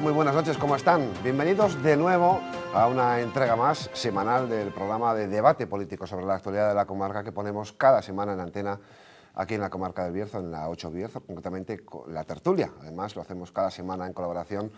Muy buenas noches, ¿cómo están? Bienvenidos de nuevo a una entrega más semanal del programa de debate político sobre la actualidad de la comarca que ponemos cada semana en antena aquí en la comarca del Bierzo, en la 8 Bierzo, concretamente con la tertulia. Además, lo hacemos cada semana en colaboración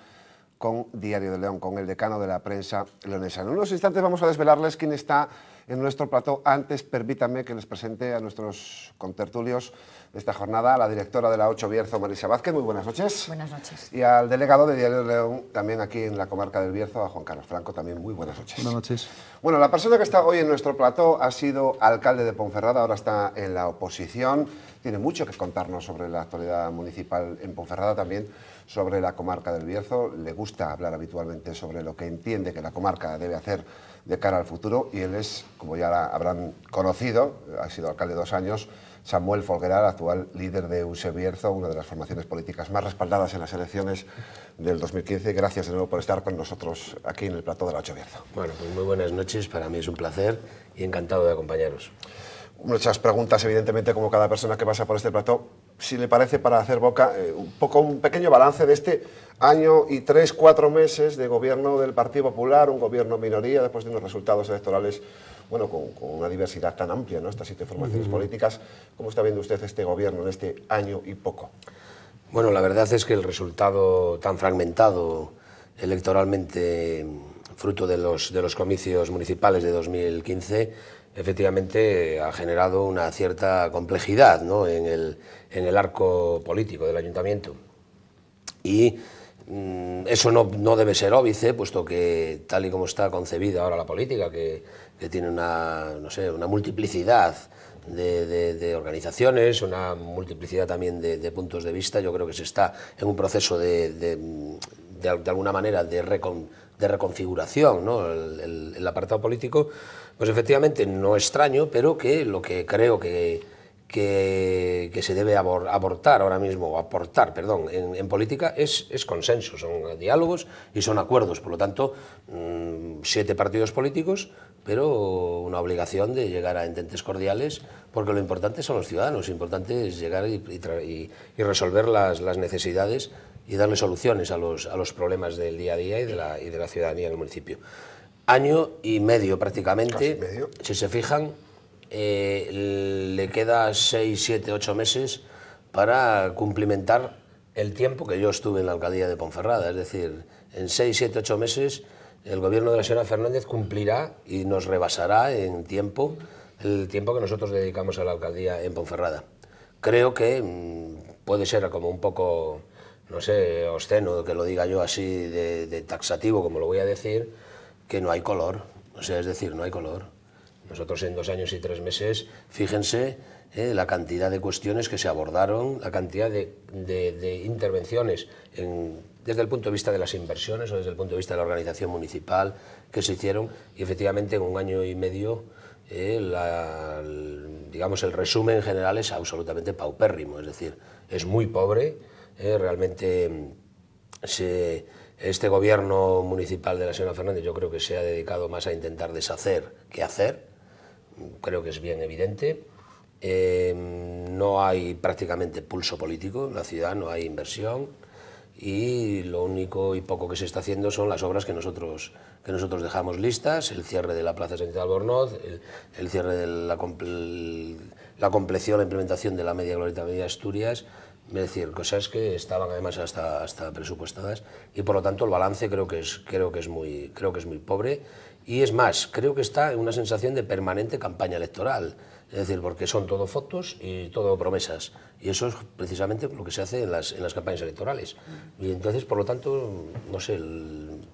con Diario de León, con el decano de la prensa leonesa. En unos instantes vamos a desvelarles quién está en nuestro plató. Antes, permítanme que les presente a nuestros contertulios de esta jornada, a la directora de la 8 Bierzo, Marisa Vázquez. Muy buenas noches. Buenas noches. Y al delegado de Diario de León, también aquí en la comarca del Bierzo, a Juan Carlos Franco. También muy buenas noches. Buenas noches. Bueno, la persona que está hoy en nuestro plató ha sido alcalde de Ponferrada, ahora está en la oposición. Tiene mucho que contarnos sobre la actualidad municipal en Ponferrada también sobre la comarca del Bierzo. Le gusta hablar habitualmente sobre lo que entiende que la comarca debe hacer de cara al futuro y él es, como ya habrán conocido, ha sido alcalde dos años, Samuel Folgueral, actual líder de USE Bierzo, una de las formaciones políticas más respaldadas en las elecciones del 2015. Gracias de nuevo por estar con nosotros aquí en el plató de la 8 Bierzo. Bueno, pues muy buenas noches, para mí es un placer y encantado de acompañaros muchas preguntas, evidentemente, como cada persona que pasa por este plató. Si le parece, para hacer boca, eh, un poco un pequeño balance de este año y tres, cuatro meses de gobierno del Partido Popular, un gobierno minoría, después de unos resultados electorales, bueno, con, una diversidad tan amplia, ¿no? Estas siete formaciones políticas. ¿Cómo está viendo usted este gobierno en este año y poco? Bueno, la verdad es que el resultado tan fragmentado electoralmente, fruto de los, de los comicios municipales de 2015, efectivamente ha generado una cierta complejidad en, el, arco político del ayuntamiento. Y mm, eso no, debe ser óbice, puesto que tal y como está concebida ahora la política, que, tiene una, no sé, una multiplicidad de, organizaciones, una multiplicidad también de, puntos de vista, yo creo que se está en un proceso de, alguna manera de, reconfiguración, ¿no? el apartado político pues efectivamente no extraño, pero que lo que creo que, que, se debe abortar ahora mismo, o aportar, perdón, en, política es, es, consenso, son diálogos y son acuerdos. Por lo tanto, mm, siete partidos políticos, pero una obligación de llegar a ententes cordiales, porque lo importante son los ciudadanos, lo importante es llegar y, y, resolver las, las, necesidades y darle soluciones a los, a los problemas del día a día y de la, y de la ciudadanía en el municipio año y medio prácticamente. Si se fijan, eh, le queda 6, 7, 8 meses para cumplimentar el tiempo que yo estuve en la alcaldía de Ponferrada. Es decir, en 6, 7, 8 meses el gobierno de la señora Fernández cumplirá y nos rebasará en tiempo el tiempo que nosotros dedicamos a la alcaldía en Ponferrada. Creo que mm, puede ser como un poco, no sé, obsceno que lo diga yo así de taxativo, como lo voy a decir, que no hay color, o sea, es decir, no hay color. Nosotros en dos años y tres meses, fíjense eh, la cantidad de cuestiones que se abordaron, la cantidad de, intervenciones desde el punto de vista de las inversiones o desde el punto de vista de la organización municipal que se hicieron. Y efectivamente en un año y medio eh, digamos el resumen en general es absolutamente paupérrimo, es decir, es muy pobre, eh, realmente este gobierno municipal de la señora Fernández yo creo que se ha dedicado más a intentar deshacer que hacer, creo que es bien evidente. Em, no hay prácticamente pulso político en la ciudad, no hay inversión. Y lo único y poco que se está haciendo son las obras que nosotros, que nosotros dejamos listas, el cierre de la Plaza Santiago Albornoz, el, cierre de la, la compleción, la implementación de la media glorieta media Asturias, es decir, cosas que estaban además hasta, hasta presupuestadas. Y por lo tanto el balance creo que, es, creo, que es muy, creo que es muy pobre y es más, creo que está en una sensación de permanente campaña electoral, es decir, porque son todo fotos y todo promesas. Y eso es precisamente lo que se hace en las, en las campañas electorales. Y entonces por lo tanto, no sé,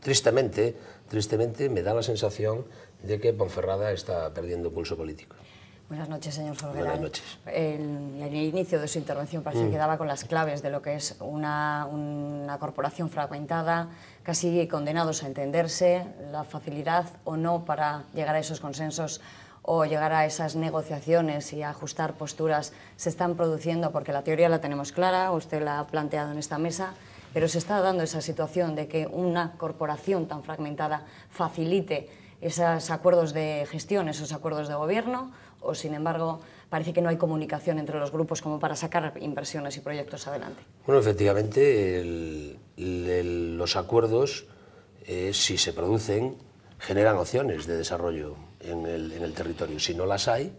tristemente, tristemente me da la sensación de que Ponferrada está perdiendo pulso político. Buenas noches, señor Folgueral. Buenas noches. En el inicio de su intervención parece que mm. daba con las claves de lo que es una, corporación fragmentada, casi condenados a entenderse, la facilidad o no para llegar a esos consensos o llegar a esas negociaciones y ajustar posturas se están produciendo porque la teoría la tenemos clara, usted la ha planteado en esta mesa, pero se está dando esa situación de que una corporación tan fragmentada facilite esos acuerdos de gestión, esos acuerdos de gobierno, o sin embargo parece que no hay comunicación entre los grupos como para sacar inversiones y proyectos adelante? Bueno, efectivamente, los acuerdos, eh, si se producen, generan opciones de desarrollo en el, territorio. Si no las hay,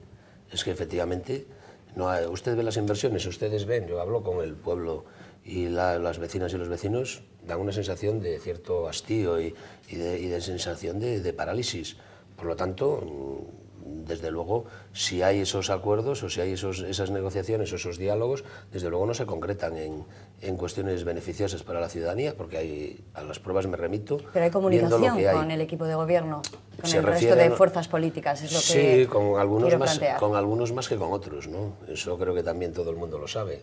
es que efectivamente no hay, usted ve las inversiones, ustedes ven, yo hablo con el pueblo y las vecinas y los vecinos dan una sensación de cierto hastío y, de, sensación de, parálisis. Por lo tanto, desde luego, si hay esos acuerdos o si hay esos, esas negociaciones o esos diálogos, desde luego no se concretan en, en, cuestiones beneficiosas para la ciudadanía, porque hay, a las pruebas me remito. Pero hay comunicación con el equipo de gobierno, con el resto de fuerzas políticas, es lo que Sí, con algunos, más, con algunos más que con otros, ¿no? Eso creo que también todo el mundo lo sabe.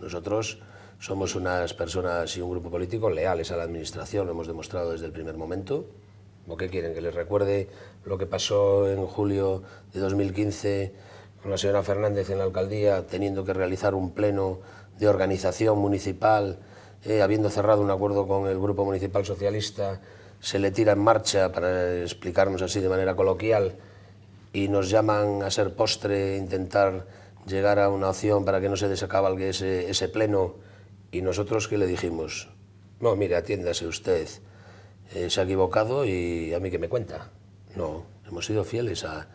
Nosotros somos unas personas y un grupo político leales a la Administración, lo hemos demostrado desde el primer momento. ¿O qué quieren? ¿Que les recuerde lo que pasó en julio de 2015 con la señora Fernández en la alcaldía, teniendo que realizar un pleno de organización municipal, eh, habiendo cerrado un acuerdo con el Grupo Municipal Socialista, se le tira en marcha, para explicarnos así de manera coloquial, y nos llaman a ser postre, intentar llegar a una opción para que no se desacabalgue ese, ese pleno y nosotros que le dijimos, no, mire, atiéndase usted, eh, se ha equivocado y a mí que me cuenta. No, hemos sido fieles a,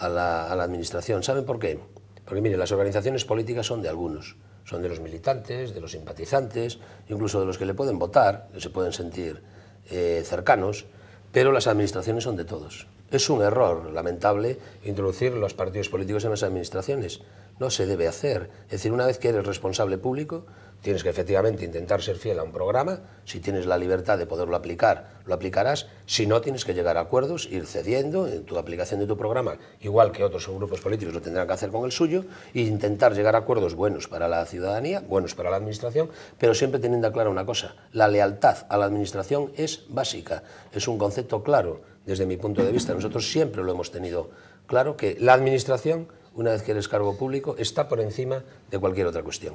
la, administración. ¿Saben por qué? Porque mire, las organizaciones políticas son de algunos, son de los militantes, de los simpatizantes, incluso de los que le pueden votar, que se pueden sentir eh, cercanos, pero las administraciones son de todos. Es un error lamentable introducir los partidos políticos en las administraciones. No se debe hacer. Es decir, una vez que eres responsable público, Tienes que efectivamente intentar ser fiel a un programa, si tienes la libertad de poderlo aplicar, lo aplicarás, si no tienes que llegar a acuerdos, ir cediendo en tu aplicación de tu programa, igual que otros grupos políticos lo tendrán que hacer con el suyo, e intentar llegar a acuerdos buenos para la ciudadanía, buenos para la administración, pero siempre teniendo claro una cosa, la lealtad a la administración es básica, es un concepto claro desde mi punto de vista, nosotros siempre lo hemos tenido claro, que la administración, una vez que eres cargo público, está por encima de cualquier otra cuestión.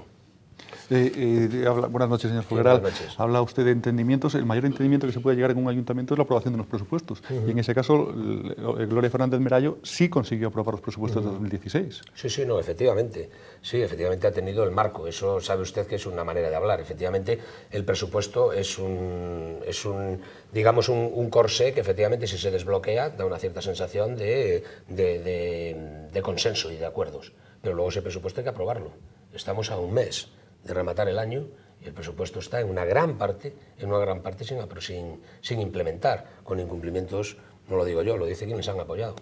Eh, eh, buenas noches, señor Fogueral. Habla usted de entendimientos. El mayor entendimiento que se puede llegar en un ayuntamiento es la aprobación de los presupuestos. Y en ese caso, Gloria Fernández Merayo sí consiguió aprobar los presupuestos de 2016. Sí, sí, no, efectivamente. Sí, efectivamente ha tenido el marco. Eso sabe usted que es una manera de hablar. Efectivamente, el presupuesto es un, es un digamos, un, corsé que efectivamente si se desbloquea da una cierta sensación de, de consenso y de acuerdos. Pero luego ese presupuesto hay que aprobarlo. Estamos a un mes de rematar el año y el presupuesto está en una gran parte, en una gran parte sin, sin, sin implementar, con incumplimientos, no lo digo yo, lo dice quienes han apoyado.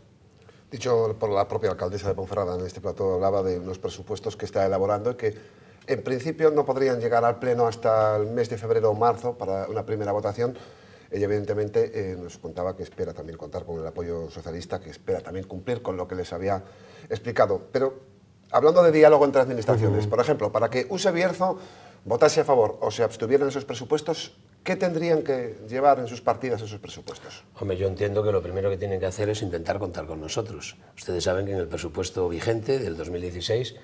Dicho por la propia alcaldesa de Ponferrada en este plato, hablaba de unos presupuestos que está elaborando y que en principio no podrían llegar al Pleno hasta el mes de febrero o marzo para una primera votación. Ella evidentemente eh, nos contaba que espera también contar con el apoyo socialista, que espera también cumplir con lo que les había explicado. Pero hablando de diálogo entre administraciones, por ejemplo, para que Use Bierzo votase a favor o se abstuviera en esos presupuestos, ¿qué tendrían que llevar en sus partidas esos presupuestos? Hombre, yo entiendo que lo primero que tienen que hacer es intentar contar con nosotros. Ustedes saben que en el presupuesto vigente del 2016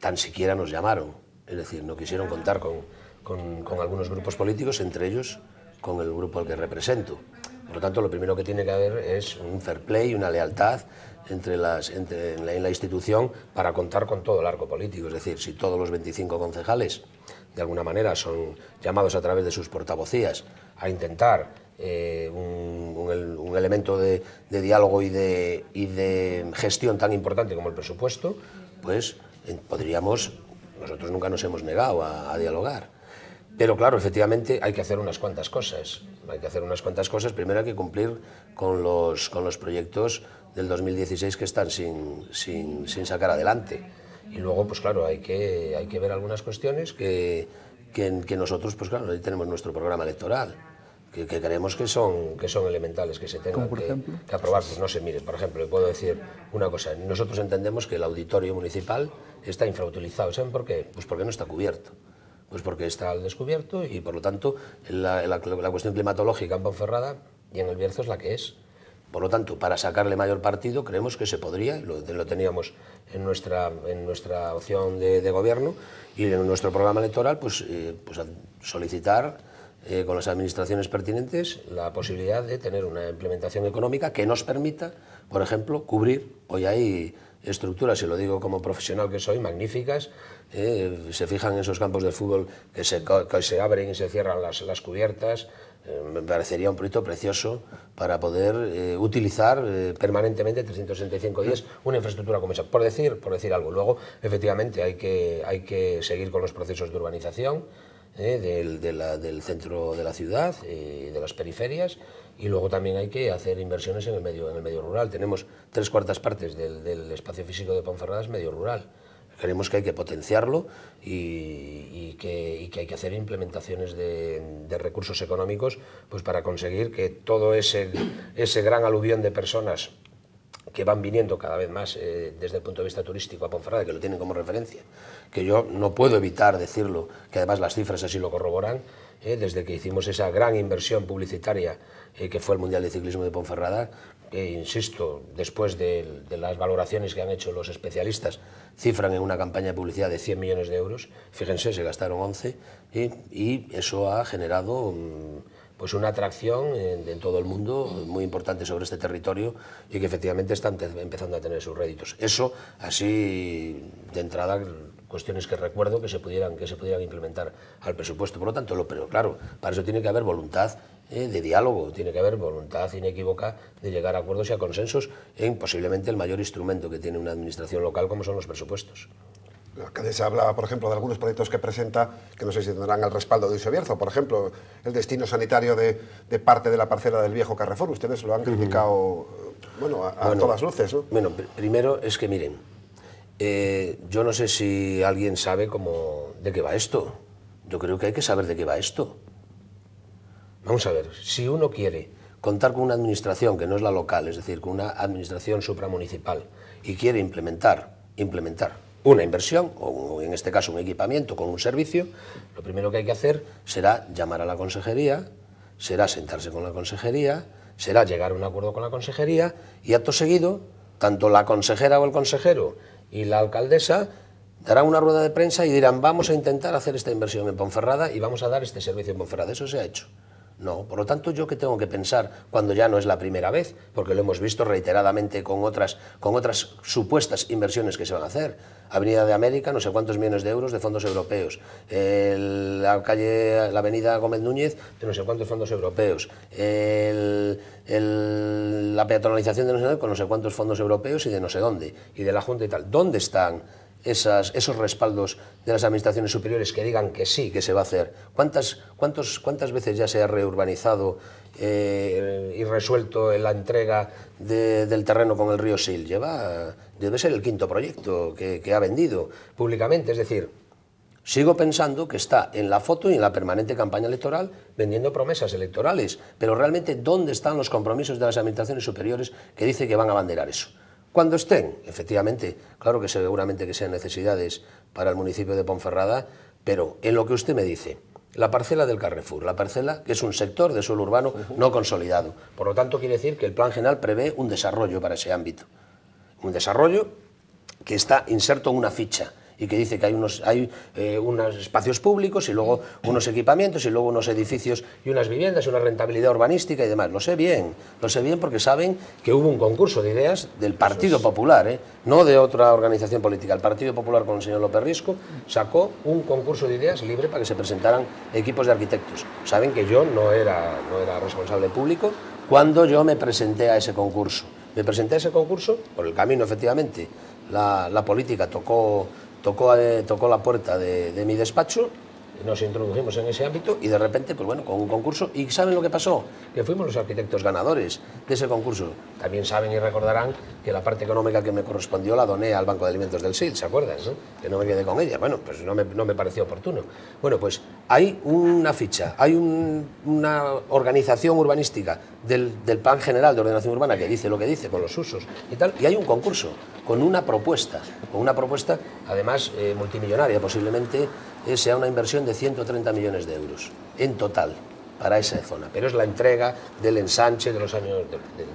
tan siquiera nos llamaron, es decir, no quisieron contar con, con, con algunos grupos políticos, entre ellos con el grupo al que represento. Por lo tanto, lo primero que tiene que haber es un fair play, una lealtad entre las, entre, en, la, institución para contar con todo el arco político. Es decir, si todos los 25 concejales, de alguna manera, son llamados a través de sus portavocías a intentar eh, un, elemento de, de diálogo y de, y de, gestión tan importante como el presupuesto, pues podríamos, nosotros nunca nos hemos negado a, a dialogar. Pero claro, efectivamente hay que hacer unas cuantas cosas. Hay que hacer unas cuantas cosas. Primero hay que cumplir con los, con los proyectos del 2016 que están sin, sin, sin, sacar adelante. Y luego, pues claro, hay que, hay que ver algunas cuestiones que, que, que nosotros, pues claro, ahí tenemos nuestro programa electoral, que, que, creemos que son, que son elementales que se tengan que, que, aprobar. Pues no sé, mire, por ejemplo, le puedo decir una cosa. Nosotros entendemos que el auditorio municipal está infrautilizado. ¿Saben por qué? Pues porque no está cubierto. Pues porque está al descubierto y, por lo tanto, la, la, la cuestión climatológica en Ponferrada y en el Bierzo es la que es. Por lo tanto, para sacarle mayor partido, creemos que se podría, lo, lo teníamos en nuestra, en nuestra opción de, gobierno y en nuestro programa electoral, pues, eh, pues solicitar eh, con las administraciones pertinentes la posibilidad de tener una implementación económica que nos permita, por ejemplo, cubrir, hoy hay estructuras, y lo digo como profesional que soy, magníficas. Eh, se fijan en esos campos de fútbol que se, que se abren y se cierran las, las cubiertas. Eh, me parecería un proyecto precioso para poder eh, utilizar permanentemente 365 días una infraestructura como esa. Por decir, por decir algo. Luego, efectivamente, hay que, hay que seguir con los procesos de urbanización. Del, del, centro de la ciudad, y de las periferias, y luego también hay que hacer inversiones en el medio, en el medio rural. Tenemos tres cuartas partes del, espacio físico de Ponferrada es medio rural. Creemos que hay que potenciarlo y, que, hay que hacer implementaciones de, recursos económicos pues para conseguir que todo ese, ese gran aluvión de personas que van viniendo cada vez más eh, desde el punto de vista turístico a Ponferrada, que lo tienen como referencia, que yo no puedo evitar decirlo, que además las cifras así lo corroboran, eh, desde que hicimos esa gran inversión publicitaria eh, que fue el Mundial de Ciclismo de Ponferrada, que, insisto, después de, las valoraciones que han hecho los especialistas, cifran en una campaña de publicidad de 100 millones de euros, fíjense, se gastaron 11, y, eso ha generado mm, pues una atracción en, todo el mundo muy importante sobre este territorio y que efectivamente están empezando a tener sus réditos. Eso, así, de entrada, cuestiones que recuerdo que se pudieran, que se pudieran implementar al presupuesto. Por lo tanto, lo, pero claro, para eso tiene que haber voluntad eh, de diálogo, tiene que haber voluntad inequívoca de llegar a acuerdos y a consensos en posiblemente el mayor instrumento que tiene una administración local como son los presupuestos. Que se habla, por ejemplo, de algunos proyectos que presenta, que no sé si tendrán el respaldo de Bierzo, por ejemplo, el destino sanitario de, parte de la parcela del viejo Carrefour. Ustedes lo han criticado, bueno, a, todas luces, ¿no? Bueno, primero es que miren, eh, yo no sé si alguien sabe cómo, de qué va esto. Yo creo que hay que saber de qué va esto. Vamos a ver, si uno quiere contar con una administración que no es la local, es decir, con una administración supramunicipal, y quiere implementar, implementar una inversión, o en este caso un equipamiento con un servicio, lo primero que hay que hacer será llamar a la consejería, será sentarse con la consejería, será llegar a un acuerdo con la consejería y acto seguido, tanto la consejera o el consejero y la alcaldesa darán una rueda de prensa y dirán vamos a intentar hacer esta inversión en Ponferrada y vamos a dar este servicio en Ponferrada. Eso se ha hecho. No, por lo tanto, yo que tengo que pensar cuando ya no es la primera vez, porque lo hemos visto reiteradamente con otras, con otras supuestas inversiones que se van a hacer. Avenida de América, no sé cuántos millones de euros de fondos europeos. la calle, la avenida Gómez Núñez, de no sé cuántos fondos europeos. la peatonalización de no sé con no sé cuántos fondos europeos y de no sé dónde. Y de la Junta y tal. ¿Dónde están? Esos respaldos de las administraciones superiores que digan que sí, que se va a hacer. ¿Cuántas, cuántos, cuántas veces ya se ha reurbanizado eh, y resuelto la entrega del terreno con el río Sil? Lleva, debe ser el quinto proyecto que, que ha vendido públicamente. Es decir, Sigo pensando que está en la foto y en la permanente campaña electoral vendiendo promesas electorales, pero realmente ¿dónde están los compromisos de las administraciones superiores que dice que van a abanderar eso? Cuando estén, efectivamente, claro que seguramente que sean necesidades para el municipio de Ponferrada, pero en lo que usted me dice, la parcela del Carrefour, la parcela que es un sector de suelo urbano no consolidado. Por lo tanto, quiere decir que el plan general prevé un desarrollo para ese ámbito. Un desarrollo que está inserto en una ficha y que dice que hay unos, hay, eh, unos espacios públicos y luego unos equipamientos y luego unos edificios y unas viviendas y una rentabilidad urbanística y demás. Lo sé bien, lo sé bien porque saben que hubo un concurso de ideas del Partido Popular, ¿eh? no de otra organización política. El Partido Popular con el señor López Risco sacó un concurso de ideas libre para que se presentaran equipos de arquitectos. Saben que yo no era, no era responsable público cuando yo me presenté a ese concurso. Me presenté a ese concurso, por el camino efectivamente, la, la política tocó tocó, tocó la puerta de mi despacho nos introdujimos en ese ámbito y de repente, pues bueno, con un concurso. ¿Y saben lo que pasó? Que fuimos los arquitectos ganadores de ese concurso. También saben y recordarán que la parte económica que me correspondió la doné al Banco de Alimentos del SIL, ¿se acuerdan? Que no me quedé con ella. Bueno, pues no me, no me pareció oportuno. Bueno, pues hay una ficha, hay una organización urbanística del, del Plan General de Ordenación Urbana que dice lo que dice, con los usos y tal, y hay un concurso con una propuesta, con una propuesta además eh, multimillonaria posiblemente sea una inversión de 130 millones de euros en total para esa zona, pero es la entrega del ensanche de los años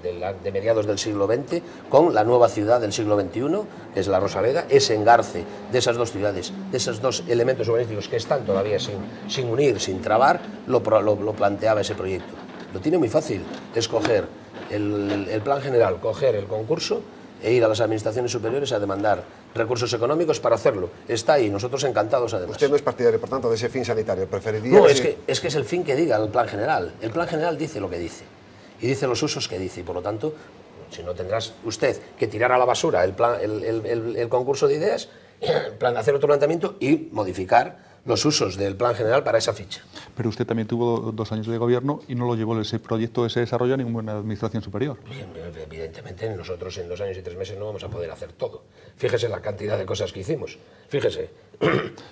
de, mediados del siglo XX con la nueva ciudad del siglo XXI, que es la Rosaleda, ese engarce de esas dos ciudades, de esos dos elementos urbanísticos que están todavía sin, sin unir, sin trabar, lo, lo, planteaba ese proyecto. Lo tiene muy fácil, escoger el plan general, coger el concurso e ir a las administraciones superiores a demandar recursos económicos para hacerlo. Está ahí, nosotros encantados además. Usted no es partidario, por tanto, de ese fin sanitario. Preferiría... No, es que, es que es el fin que diga el plan general. El plan general dice lo que dice y dice los usos que dice y por lo tanto, si no tendrás usted que tirar a la basura el, plan, el, el, el concurso de ideas, plan, hacer otro planteamiento y modificar los usos del plan general para esa ficha. Pero usted también tuvo dos años de gobierno y no lo llevó ese proyecto, ese desarrollo a ninguna administración superior. Bien, evidentemente nosotros en dos años y tres meses no vamos a poder hacer todo. Fíjese la cantidad de cosas que hicimos. Fíjese,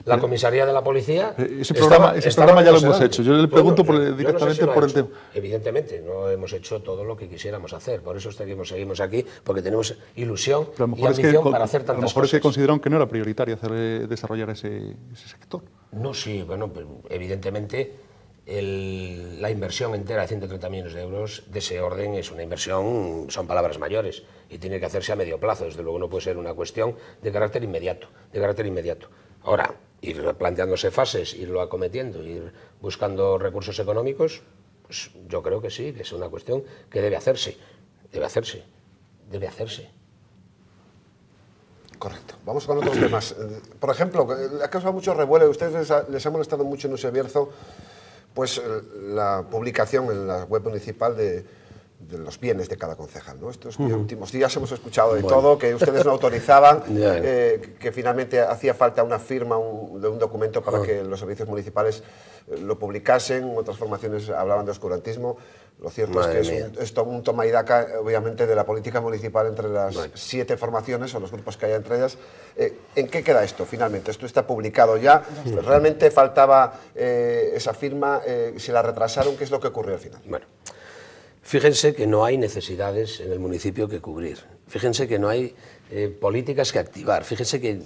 la comisaría de la policía... Eh, ese programa, ese programa ya lo hemos hecho. Yo le pregunto directamente por el tema. Evidentemente, no hemos hecho todo lo que quisiéramos hacer. Por eso seguimos, seguimos aquí, porque tenemos ilusión y ambición para hacer tantas cosas. A lo mejor es que consideraron que no era prioritario hacer, eh, desarrollar ese, ese sector. No, sí, bueno, evidentemente la inversión entera de 130 millones de euros de ese orden es una inversión, son palabras mayores y tiene que hacerse a medio plazo. Desde luego no puede ser una cuestión de carácter inmediato, de carácter inmediato. Ahora, ir planteándose fases, irlo acometiendo, ir buscando recursos económicos, pues yo creo que sí, que es una cuestión que debe hacerse, debe hacerse, debe hacerse. Correcto. Vamos con otros temas. Por ejemplo, ha causado mucho revuelo, ustedes les ha, molestado mucho en ese Bierzo, pues eh, la publicación en la web municipal de, los bienes de cada concejal. ¿no? Estos últimos días hemos escuchado de todo, que ustedes no autorizaban, eh, que finalmente hacía falta una firma de un documento para que los servicios municipales lo publicasen, otras formaciones hablaban de oscurantismo. Lo cierto es que es un, toma y daca, obviamente, de la política municipal entre las siete formaciones o los grupos que hay entre ellas. Eh, ¿En qué queda esto finalmente? Esto está publicado ya. ¿Realmente faltaba eh, esa firma? Eh, ¿Si la retrasaron? ¿Qué es lo que ocurrió al final? Bueno, fíjense que no hay necesidades en el municipio que cubrir. Fíjense que no hay políticas que activar. Fíjense que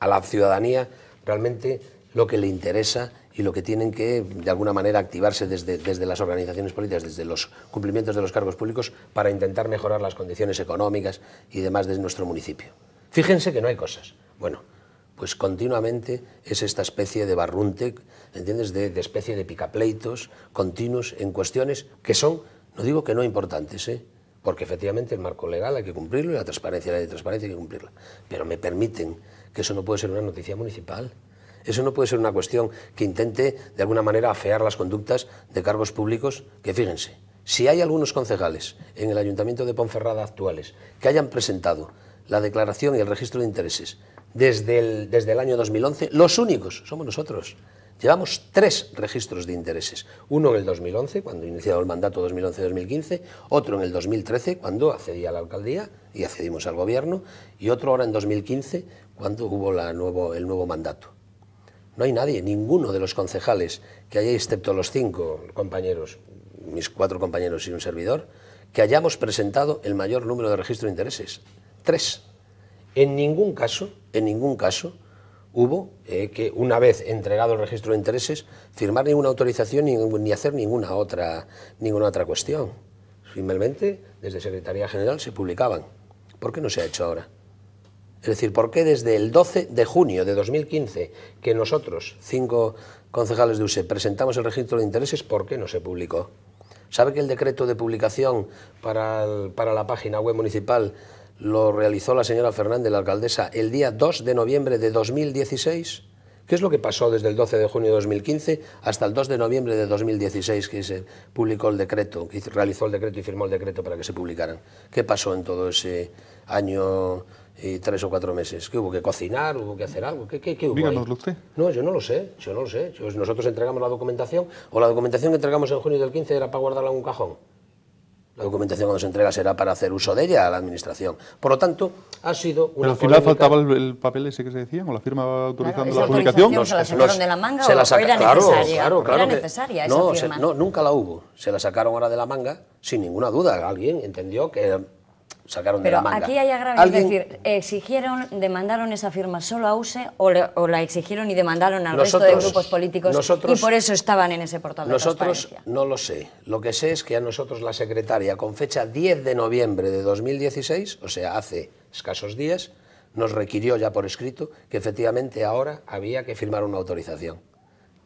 a la ciudadanía realmente lo que le interesa y lo que tienen que, de alguna manera, activarse desde, desde las organizaciones políticas, desde los cumplimientos de los cargos públicos, para intentar mejorar las condiciones económicas y demás de nuestro municipio. Fíjense que no hay cosas. Bueno, pues continuamente es esta especie de barrunte, ¿entiendes?, de, de especie de picapleitos continuos en cuestiones que son, no digo que no importantes, ¿eh? porque efectivamente el marco legal hay que cumplirlo y la transparencia, la de transparencia hay que cumplirla, pero me permiten que eso no puede ser una noticia municipal. Eso no puede ser una cuestión que intente, de alguna manera, afear las conductas de cargos públicos, que fíjense, si hay algunos concejales en el Ayuntamiento de Ponferrada actuales que hayan presentado la declaración y el registro de intereses desde el, desde el año 2011, los únicos somos nosotros. Llevamos tres registros de intereses. Uno en el 2011, cuando iniciado el mandato 2011-2015, otro en el 2013, cuando accedí a la alcaldía y accedimos al gobierno, y otro ahora en 2015, cuando hubo el nuevo mandato. No hay nadie, ninguno de los concejales que haya, excepto los cinco compañeros, mis cuatro compañeros y un servidor, que hayamos presentado el mayor número de registro de intereses. Tres. En ningún caso, en ningún caso, hubo eh, que, una vez entregado el registro de intereses, firmar ninguna autorización ni, hacer ninguna otra, ninguna otra cuestión. Simplemente, desde Secretaría General se publicaban. ¿Por qué no se ha hecho ahora? Es decir, ¿por qué desde el 12 de junio de 2015 que nosotros, cinco concejales de USE, presentamos el registro de intereses, ¿por qué no se publicó? ¿Sabe que el decreto de publicación para, para la página web municipal lo realizó la señora Fernández, la alcaldesa, el día 2 de noviembre de 2016? ¿Qué es lo que pasó desde el 12 de junio de 2015 hasta el 2 de noviembre de 2016 que se publicó el decreto, que realizó el decreto y firmó el decreto para que se publicaran? ¿Qué pasó en todo ese año y tres o cuatro meses. ¿Qué hubo que cocinar? ¿Hubo que hacer algo? ¿Qué, qué, qué hubo Díganoslo usted. No, yo no lo sé, yo no lo sé. Nosotros entregamos la documentación, o la documentación que entregamos en junio del 15 era para guardarla en un cajón. La documentación cuando se entrega será para hacer uso de ella a la Administración. Por lo tanto, ha sido una Pero al final faltaba el, papel ese que se decía, o la firma autorizando la publicación. No, ¿Se la sacaron de la manga se la o era claro, necesaria? Claro, claro ¿Era necesaria esa no, firma? no, nunca la hubo. Se la sacaron ahora de la manga, sin ninguna duda. Alguien entendió que sacaron Pero de la manga. aquí hay agravio, es decir, exigieron, demandaron esa firma solo a USE o, la exigieron y demandaron al resto de grupos políticos y por eso estaban en ese portal de Nosotros no lo sé. Lo que sé es que a nosotros la secretaria, con fecha 10 de noviembre de 2016, o sea, hace escasos días, nos requirió ya por escrito que efectivamente ahora había que firmar una autorización.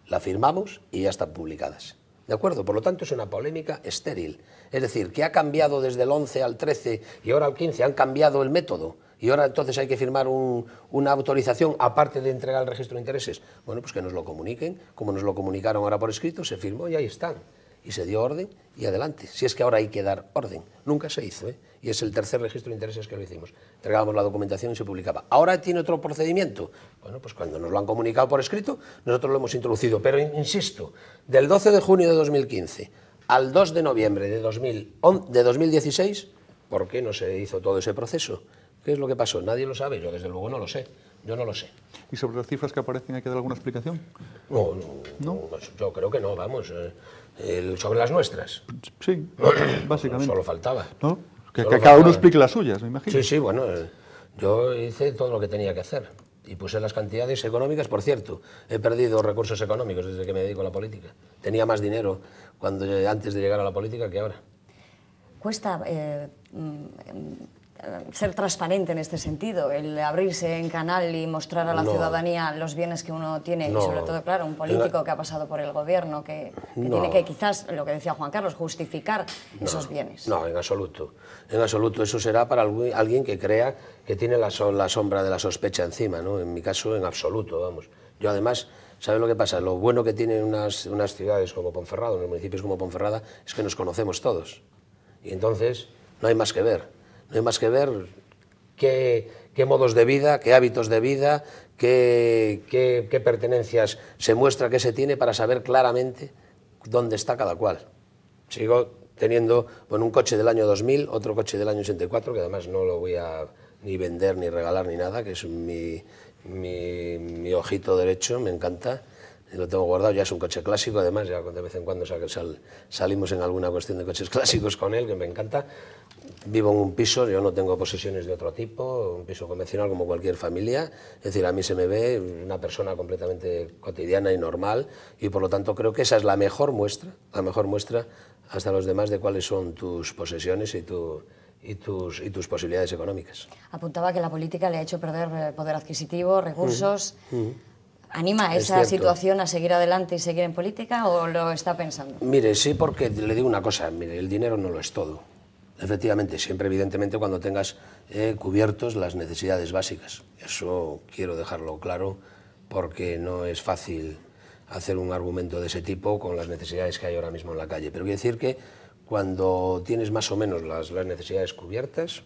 La firmamos y ya están publicadas. ¿De acuerdo? Por lo tanto, es una polémica estéril. Es decir, que ha cambiado desde el 11 al 13 y ahora al 15, han cambiado el método y ahora entonces hay que firmar una autorización aparte de entregar el registro de intereses. Bueno, pues que nos lo comuniquen, como nos lo comunicaron ahora por escrito, se firmó y ahí están. Y se dio orden y adelante. Si es que ahora hay que dar orden. Nunca se hizo, ¿eh? y es el tercer registro de intereses que lo hicimos. Entregábamos la documentación y se publicaba. ¿Ahora tiene otro procedimiento? Bueno, pues cuando nos lo han comunicado por escrito, nosotros lo hemos introducido. Pero insisto, del 12 de junio de 2015 al 2 de noviembre de, 2016, ¿por qué no se hizo todo ese proceso? ¿Qué es lo que pasó? Nadie lo sabe, yo desde luego no lo sé. Yo no lo sé. ¿Y sobre las cifras que aparecen hay que dar alguna explicación? No, no, yo creo que no, vamos. Eh, sobre las nuestras. Sí, básicamente. Solo faltaba. ¿No? Que, cada uno explique las suyas, me imagino. Sí, sí, bueno, eh, yo hice todo lo que tenía que hacer y puse las cantidades económicas. Por cierto, he perdido recursos económicos desde que me dedico a la política. Tenía más dinero cuando, antes de llegar a la política que ahora. Cuesta eh, mm, ser transparente en este sentido, el abrirse en canal y mostrar a la ciudadanía los bienes que uno tiene y sobre todo, claro, un político que ha pasado por el gobierno, que, tiene que quizás, lo que decía Juan Carlos, justificar esos bienes. No, en absoluto. En absoluto. Eso será para alguien que crea que tiene la, la sombra de la sospecha encima, ¿no? En mi caso, en absoluto, vamos. Yo además... ¿Sabes lo que pasa? Lo bueno que tienen unas, unas ciudades como Ponferrada, unos municipios como Ponferrada, es que nos conocemos todos. Y entonces no hay más que ver no hay más que ver qué, modos de vida, qué hábitos de vida, qué, pertenencias se muestra que se tiene para saber claramente dónde está cada cual. Sigo teniendo un coche del año 2000, otro coche del año 84, que además no lo voy a ni vender, ni regalar, ni nada, que es mi, mi ojito derecho, me encanta lo tengo guardado, ya es un coche clásico, además, ya de vez en cuando salimos en alguna cuestión de coches clásicos con él, que me encanta. Vivo en un piso, yo no tengo posesiones de otro tipo, un piso convencional como cualquier familia, es decir, a mí se me ve una persona completamente cotidiana y normal, y por lo tanto creo que esa es la mejor muestra, la mejor muestra hasta los demás de cuáles son tus posesiones y tu, y tus, y tus posibilidades económicas. Apuntaba que la política le ha hecho perder eh, poder adquisitivo, recursos. ¿Anima esa situación a seguir adelante y seguir en política o lo está pensando? Mire, sí, porque le digo una cosa, mire, el dinero no lo es todo. Efectivamente, siempre evidentemente cuando tengas eh, cubiertos las necesidades básicas. Eso quiero dejarlo claro porque no es fácil hacer un argumento de ese tipo con las necesidades que hay ahora mismo en la calle. Pero quiero decir que cuando tienes más o menos las, las necesidades cubiertas,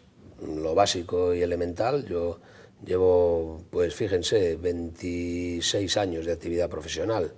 lo básico y elemental, yo Llevo, pues fíjense, 26 años de actividad profesional.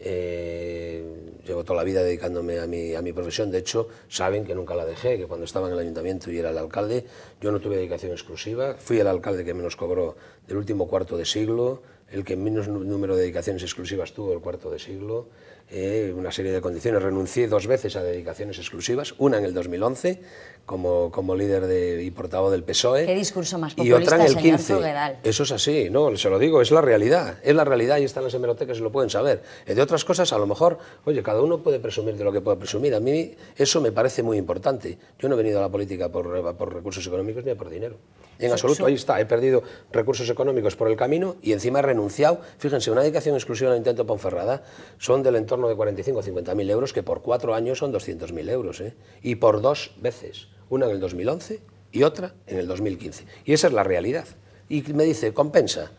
Eh, llevo toda la vida dedicándome a mi, a mi profesión. De hecho, saben que nunca la dejé, que cuando estaba en el ayuntamiento y era el alcalde, yo no tuve dedicación exclusiva. Fui el alcalde que menos cobró del último cuarto de siglo, el que menos número de dedicaciones exclusivas tuvo el cuarto de siglo. Eh, una serie de condiciones. Renuncié dos veces a dedicaciones exclusivas, una en el 2011 como, como líder de, y portavoz del PSOE. ¿Qué discurso más populista, y otra en el 15. Eso es así, no, se lo digo, es la realidad, es la realidad y están las hemerotecas y lo pueden saber. Eh, de otras cosas, a lo mejor, oye, cada uno puede presumir de lo que pueda presumir. A mí eso me parece muy importante. Yo no he venido a la política por, por recursos económicos ni por dinero. En absoluto, ahí está, he perdido recursos económicos por el camino y encima he renunciado. Fíjense, una dedicación exclusiva al intento Ponferrada son del entorno de 45 o 50 mil euros, que por cuatro años son 200 mil euros, ¿eh? y por dos veces, una en el 2011 y otra en el 2015. Y esa es la realidad. Y me dice, ¿compensa?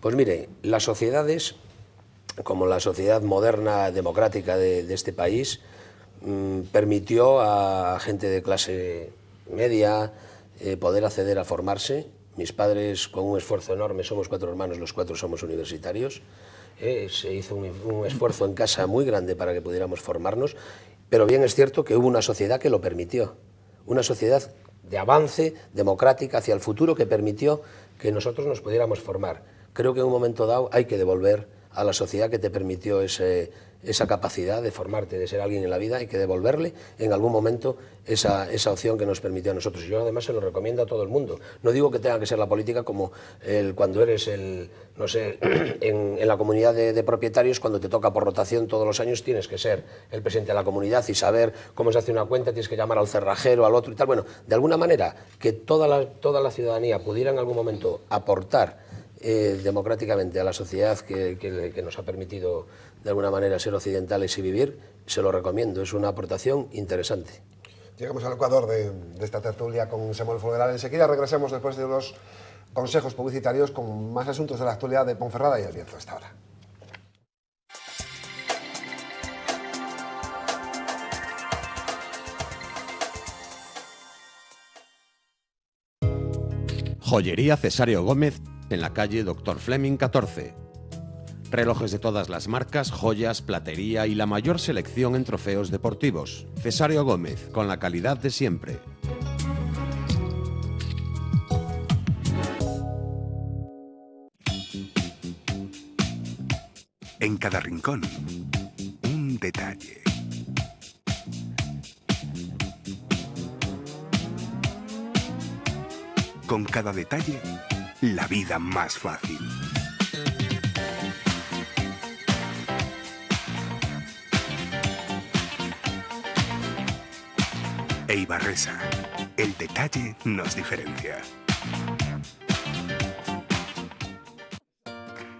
Pues mire, las sociedades, como la sociedad moderna, democrática de, este país, mm, permitió a gente de clase media, eh, poder acceder a formarse. Mis padres, con un esfuerzo enorme, somos cuatro hermanos, los cuatro somos universitarios. Eh, se hizo un, esfuerzo en casa muy grande para que pudiéramos formarnos, pero bien es cierto que hubo una sociedad que lo permitió, una sociedad de avance democrática hacia el futuro que permitió que nosotros nos pudiéramos formar. Creo que en un momento dado hay que devolver a la sociedad que te permitió ese, esa capacidad de formarte, de ser alguien en la vida, hay que devolverle en algún momento esa, esa, opción que nos permitió a nosotros. Yo además se lo recomiendo a todo el mundo. No digo que tenga que ser la política como el, cuando eres el, no sé, en, la comunidad de, propietarios, cuando te toca por rotación todos los años, tienes que ser el presidente de la comunidad y saber cómo se hace una cuenta, tienes que llamar al cerrajero, al otro y tal. Bueno, de alguna manera, que toda la, toda la ciudadanía pudiera en algún momento aportar eh, democráticamente a la sociedad que, que, nos ha permitido de alguna manera ser occidentales y vivir, se lo recomiendo, es una aportación interesante. Llegamos al Ecuador de, de esta tertulia con Samuel Folgueral. Enseguida regresemos después de unos consejos publicitarios con más asuntos de la actualidad de Ponferrada y el Bierzo hasta ahora. Joyería Cesario Gómez en la calle Doctor Fleming 14. Relojes de todas las marcas, joyas, platería y la mayor selección en trofeos deportivos. Cesario Gómez, con la calidad de siempre. En cada rincón, un detalle con cada detalle, la vida más fácil. Eibarresa, el detalle nos diferencia.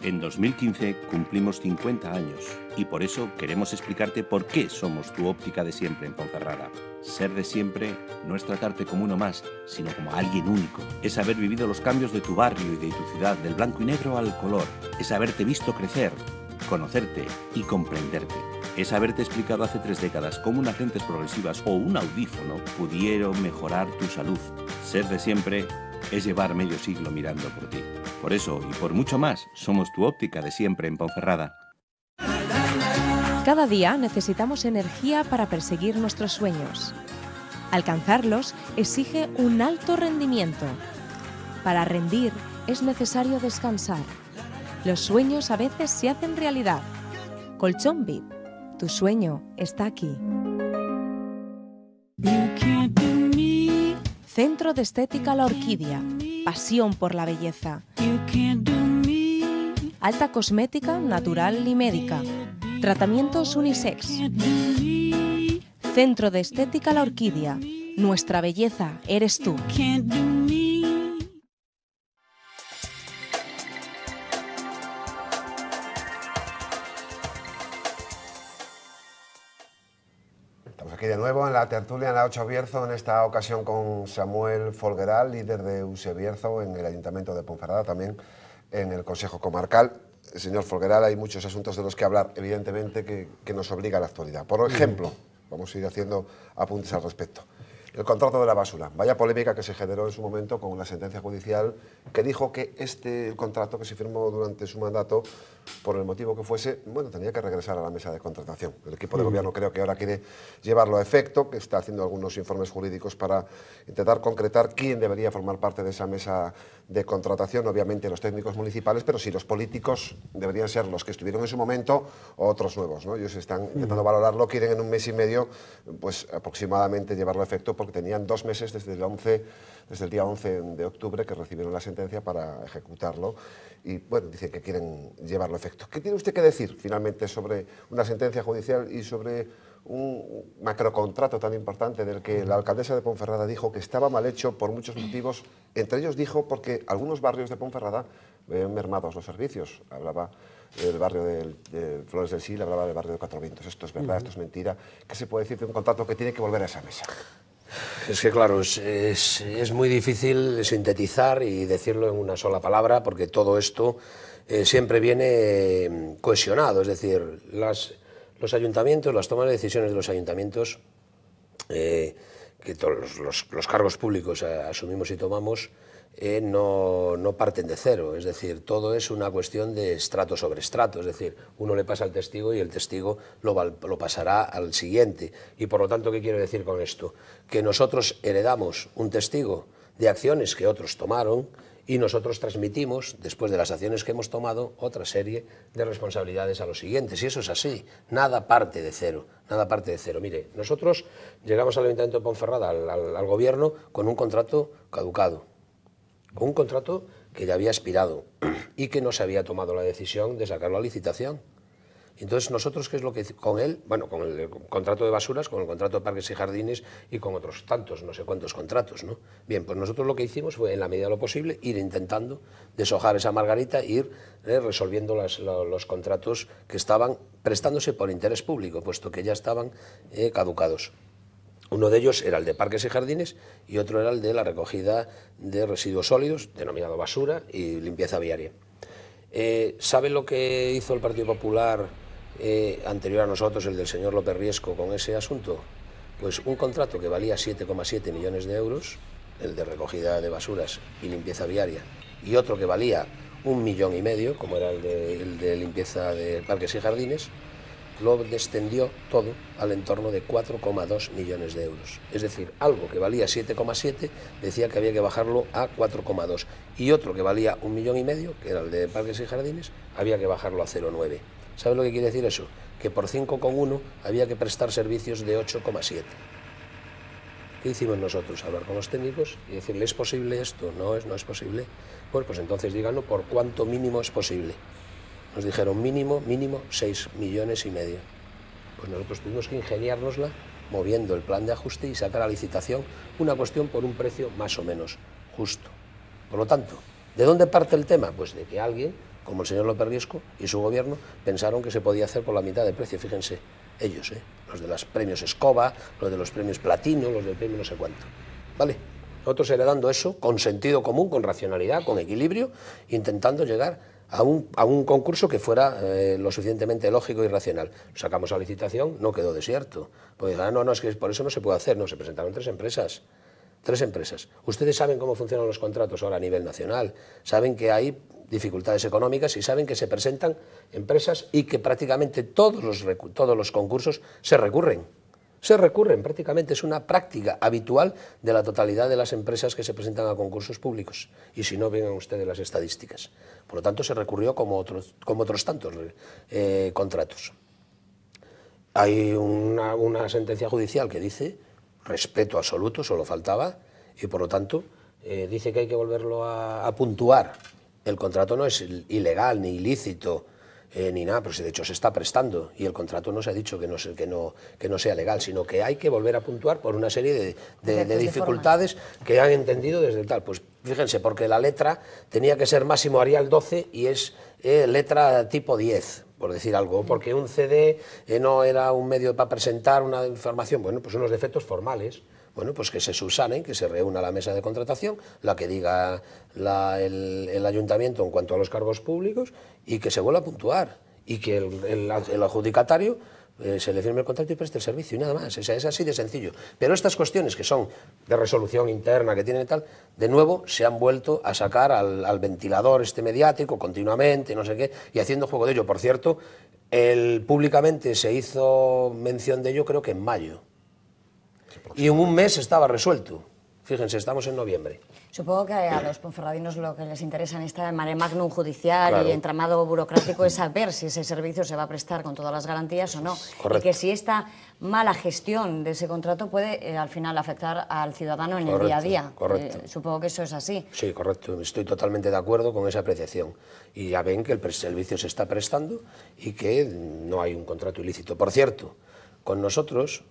En 2015 cumplimos 50 años y por eso queremos explicarte por qué somos tu óptica de siempre en Ponferrada. Ser de siempre no es tratarte como uno más, sino como alguien único. Es haber vivido los cambios de tu barrio y de tu ciudad, del blanco y negro al color. Es haberte visto crecer, conocerte y comprenderte. Es haberte explicado hace tres décadas cómo unas lentes progresivas o un audífono pudieron mejorar tu salud. Ser de siempre es llevar medio siglo mirando por ti. Por eso y por mucho más, somos tu óptica de siempre en Ponferrada. Cada día necesitamos energía para perseguir nuestros sueños. Alcanzarlos exige un alto rendimiento. Para rendir es necesario descansar. Los sueños a veces se hacen realidad. Colchón VIP, tu sueño está aquí. Centro de Estética La Orquídea, pasión por la belleza. Alta cosmética, natural y médica Tratamientos unisex. Centro de Estética La Orquídea. Nuestra belleza eres tú. Nuevo en la tertulia en la 8 Bierzo, en esta ocasión con Samuel Folgueral, líder de USE Bierzo en el Ayuntamiento de Ponferrada, también en el Consejo Comarcal señor Folgueral, hay muchos asuntos de los que hablar, evidentemente, que, que nos obliga a la actualidad. Por ejemplo, vamos a ir haciendo apuntes al respecto. El contrato de la basura. Vaya polémica que se generó en su momento con una sentencia judicial que dijo que este contrato que se firmó durante su mandato, por el motivo que fuese, bueno, tenía que regresar a la mesa de contratación. El equipo de gobierno creo que ahora quiere llevarlo a efecto, que está haciendo algunos informes jurídicos para intentar concretar quién debería formar parte de esa mesa de contratación, obviamente los técnicos municipales, pero si los políticos deberían ser los que estuvieron en su momento o otros nuevos. ¿no? Ellos están intentando valorarlo, quieren en un mes y medio, pues aproximadamente llevarlo a efecto porque tenían dos meses desde el, 11, desde el día 11 de octubre que recibieron la sentencia para ejecutarlo y bueno, dicen que quieren llevarlo a efecto. ¿Qué tiene usted que decir finalmente sobre una sentencia judicial y sobre un macrocontrato tan importante del que la alcaldesa de Ponferrada dijo que estaba mal hecho por muchos motivos? Entre ellos dijo porque algunos barrios de Ponferrada ven mermados los servicios. Hablaba del barrio de, Flores del Sil, hablaba del barrio de Cuatro Vientos. Esto es verdad, esto es mentira. ¿Qué se puede decir de un contrato que tiene que volver a esa mesa? Es que claro, es, muy difícil sintetizar y decirlo en una sola palabra porque todo esto eh, siempre viene mm, cohesionado, es decir, las, los ayuntamientos, las tomas de decisiones de los ayuntamientos, eh, que todos los, cargos públicos asumimos y tomamos, eh, no, no, parten de cero, es decir, todo es una cuestión de estrato sobre estrato, es decir, uno le pasa al testigo y el testigo lo, lo, pasará al siguiente. Y por lo tanto, ¿qué quiero decir con esto? Que nosotros heredamos un testigo de acciones que otros tomaron y nosotros transmitimos, después de las acciones que hemos tomado, otra serie de responsabilidades a los siguientes. Y eso es así, nada parte de cero, nada parte de cero. Mire, nosotros llegamos al Ayuntamiento de Ponferrada, al gobierno, con un contrato caducado con un contrato que ya había expirado y que no se había tomado la decisión de sacarlo a licitación. Entonces, nosotros, ¿qué es lo que con él? Bueno, con el contrato de basuras, con el contrato de parques y jardines y con otros tantos, no sé cuántos contratos, ¿no? Bien, pues nosotros lo que hicimos fue, en la medida de lo posible, ir intentando deshojar esa margarita e ir eh, resolviendo los contratos que estaban prestándose por interés público, puesto que ya estaban eh, caducados. Uno de ellos era el de parques y jardines y otro era el de la recogida de residuos sólidos, denominado basura, y limpieza viaria. Eh, ¿Sabe lo que hizo el Partido Popular eh, anterior a nosotros, el del señor López Riesco, con ese asunto? Pues un contrato que valía 7,7 millones de euros, el de recogida de basuras y limpieza viaria, y otro que valía un millón y medio, como era el de, el de limpieza de parques y jardines, lo descendió todo al entorno de 4,2 millones de euros. Es decir, algo que valía 7,7 decía que había que bajarlo a 4,2 y otro que valía un millón y medio, que era el de parques y jardines, había que bajarlo a 0,9. ¿Sabe lo que quiere decir eso? Que por 5,1 había que prestar servicios de 8,7. ¿Qué hicimos nosotros? Hablar con los técnicos y decirle, ¿es posible esto? No es, no es posible. Bueno, pues entonces díganos por cuánto mínimo es posible. Nos dijeron mínimo, mínimo 6 millones y medio. Pues nosotros tuvimos que ingeniárnosla moviendo el plan de ajuste y sacar a licitación una cuestión por un precio más o menos justo. Por lo tanto, ¿de dónde parte el tema? Pues de que alguien, como el señor López Riesco y su gobierno, pensaron que se podía hacer por la mitad de precio. Fíjense, ellos, ¿eh? los de los premios Escoba, los de los premios Platino, los del premio no sé cuánto. ¿Vale? Nosotros heredando eso con sentido común, con racionalidad, con equilibrio, intentando llegar a un, a un concurso que fuera eh, lo suficientemente lógico y racional. Sacamos a licitación, no quedó desierto. Pues ah, no, no, es que por eso no se puede hacer. No, se presentaron tres empresas. Tres empresas. Ustedes saben cómo funcionan los contratos ahora a nivel nacional. Saben que hay dificultades económicas y saben que se presentan empresas y que prácticamente todos los, todos los concursos se recurren se recurren prácticamente, es una práctica habitual de la totalidad de las empresas que se presentan a concursos públicos. Y si no, vengan ustedes las estadísticas. Por lo tanto, se recurrió como otros, como otros tantos eh, contratos. Hay una, sentencia judicial que dice respeto absoluto, solo faltaba, y por lo tanto eh, dice que hay que volverlo a puntuar. El contrato no es ilegal ni ilícito, eh, ni nada, pero si de hecho se está prestando y el contrato no se ha dicho que no, que, no, que no sea legal, sino que hay que volver a puntuar por una serie de, dificultades que han entendido desde tal. Pues fíjense, porque la letra tenía que ser máximo Arial 12 y es eh, letra tipo 10 por decir algo, porque un CD eh, no era un medio para presentar una información, bueno, pues unos defectos formales. Bueno, pues que se subsanen, que se reúna la mesa de contratación, la que diga el, ayuntamiento en cuanto a los cargos públicos y que se vuelva a puntuar y que el, adjudicatario eh, se le firme el contrato y preste el servicio y nada más. es así de sencillo. Pero estas cuestiones que son de resolución interna, que tienen tal, de nuevo se han vuelto a sacar al, ventilador este mediático continuamente, no sé qué, y haciendo juego de ello. Por cierto, el, públicamente se hizo mención de ello creo que en mayo y en un mes estaba resuelto. Fíjense, estamos en noviembre. Supongo que a los ponferradinos lo que les interesa en esta mare magnum judicial y entramado burocrático es saber si ese servicio se va a prestar con todas las garantías o no. Y que si esta mala gestión de ese contrato puede eh, al final afectar al ciudadano en el día a día. Correcto. Eh, supongo que eso es así. Sí, correcto. Estoy totalmente de acuerdo con esa apreciación. Y ya ven que el servicio se está prestando y que no hay un contrato ilícito. Por cierto, con nosotros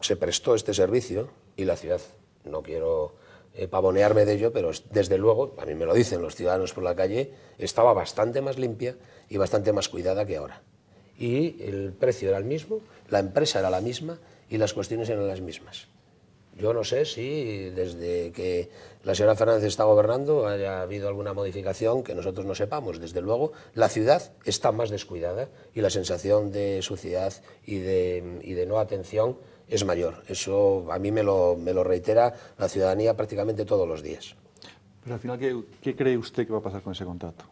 se prestó este servicio y la ciudad, no quiero eh, pavonearme de ello, pero desde luego, a mí me lo dicen los ciudadanos por la calle, estaba bastante más limpia y bastante más cuidada que ahora. Y el precio era el mismo, la empresa era la misma y las cuestiones eran las mismas. Yo no sé si desde que la señora Fernández está gobernando haya habido alguna modificación que nosotros no sepamos. Desde luego, la ciudad está más descuidada y la sensación de suciedad y de, y de no atención es mayor. Eso a mí me lo, me lo reitera la ciudadanía prácticamente todos los días. Pero al final, ¿qué, cree usted que va a pasar con ese contrato?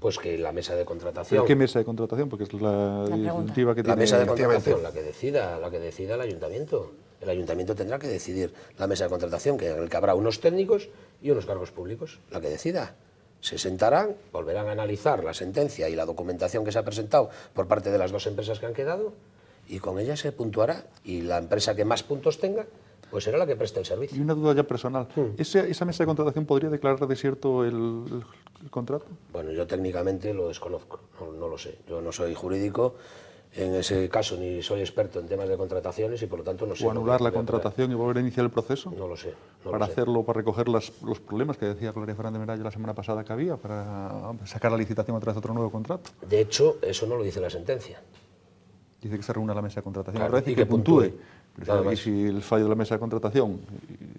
Pues que la mesa de contratación. ¿Qué mesa de contratación? Porque es la, la que tiene. La mesa de contratación, la que decida, la que decida el ayuntamiento. El ayuntamiento tendrá que decidir la mesa de contratación, que en el que habrá unos técnicos y unos cargos públicos, la que decida. Se sentarán, volverán a analizar la sentencia y la documentación que se ha presentado por parte de las dos empresas que han quedado y con ella se puntuará y la empresa que más puntos tenga pues será la que preste el servicio. Y una duda ya personal. Hmm. ¿Esa, mesa de contratación podría declarar desierto el, el, contrato? Bueno, yo técnicamente lo desconozco, no, lo sé. Yo no soy jurídico, en ese caso ni soy experto en temas de contrataciones y por lo tanto no sé. O anular la contratación y volver a iniciar el proceso. No lo sé. No para lo sé. hacerlo, para recoger las, los problemas que decía Gloria Fernández Merayo la semana pasada que había, para sacar la licitación a través de otro nuevo contrato. De hecho, eso no lo dice la sentencia. Dice que se reúna la mesa de contratación otra vez y, y que, que puntúe. puntúe. Pero más. si el fallo de la mesa de contratación,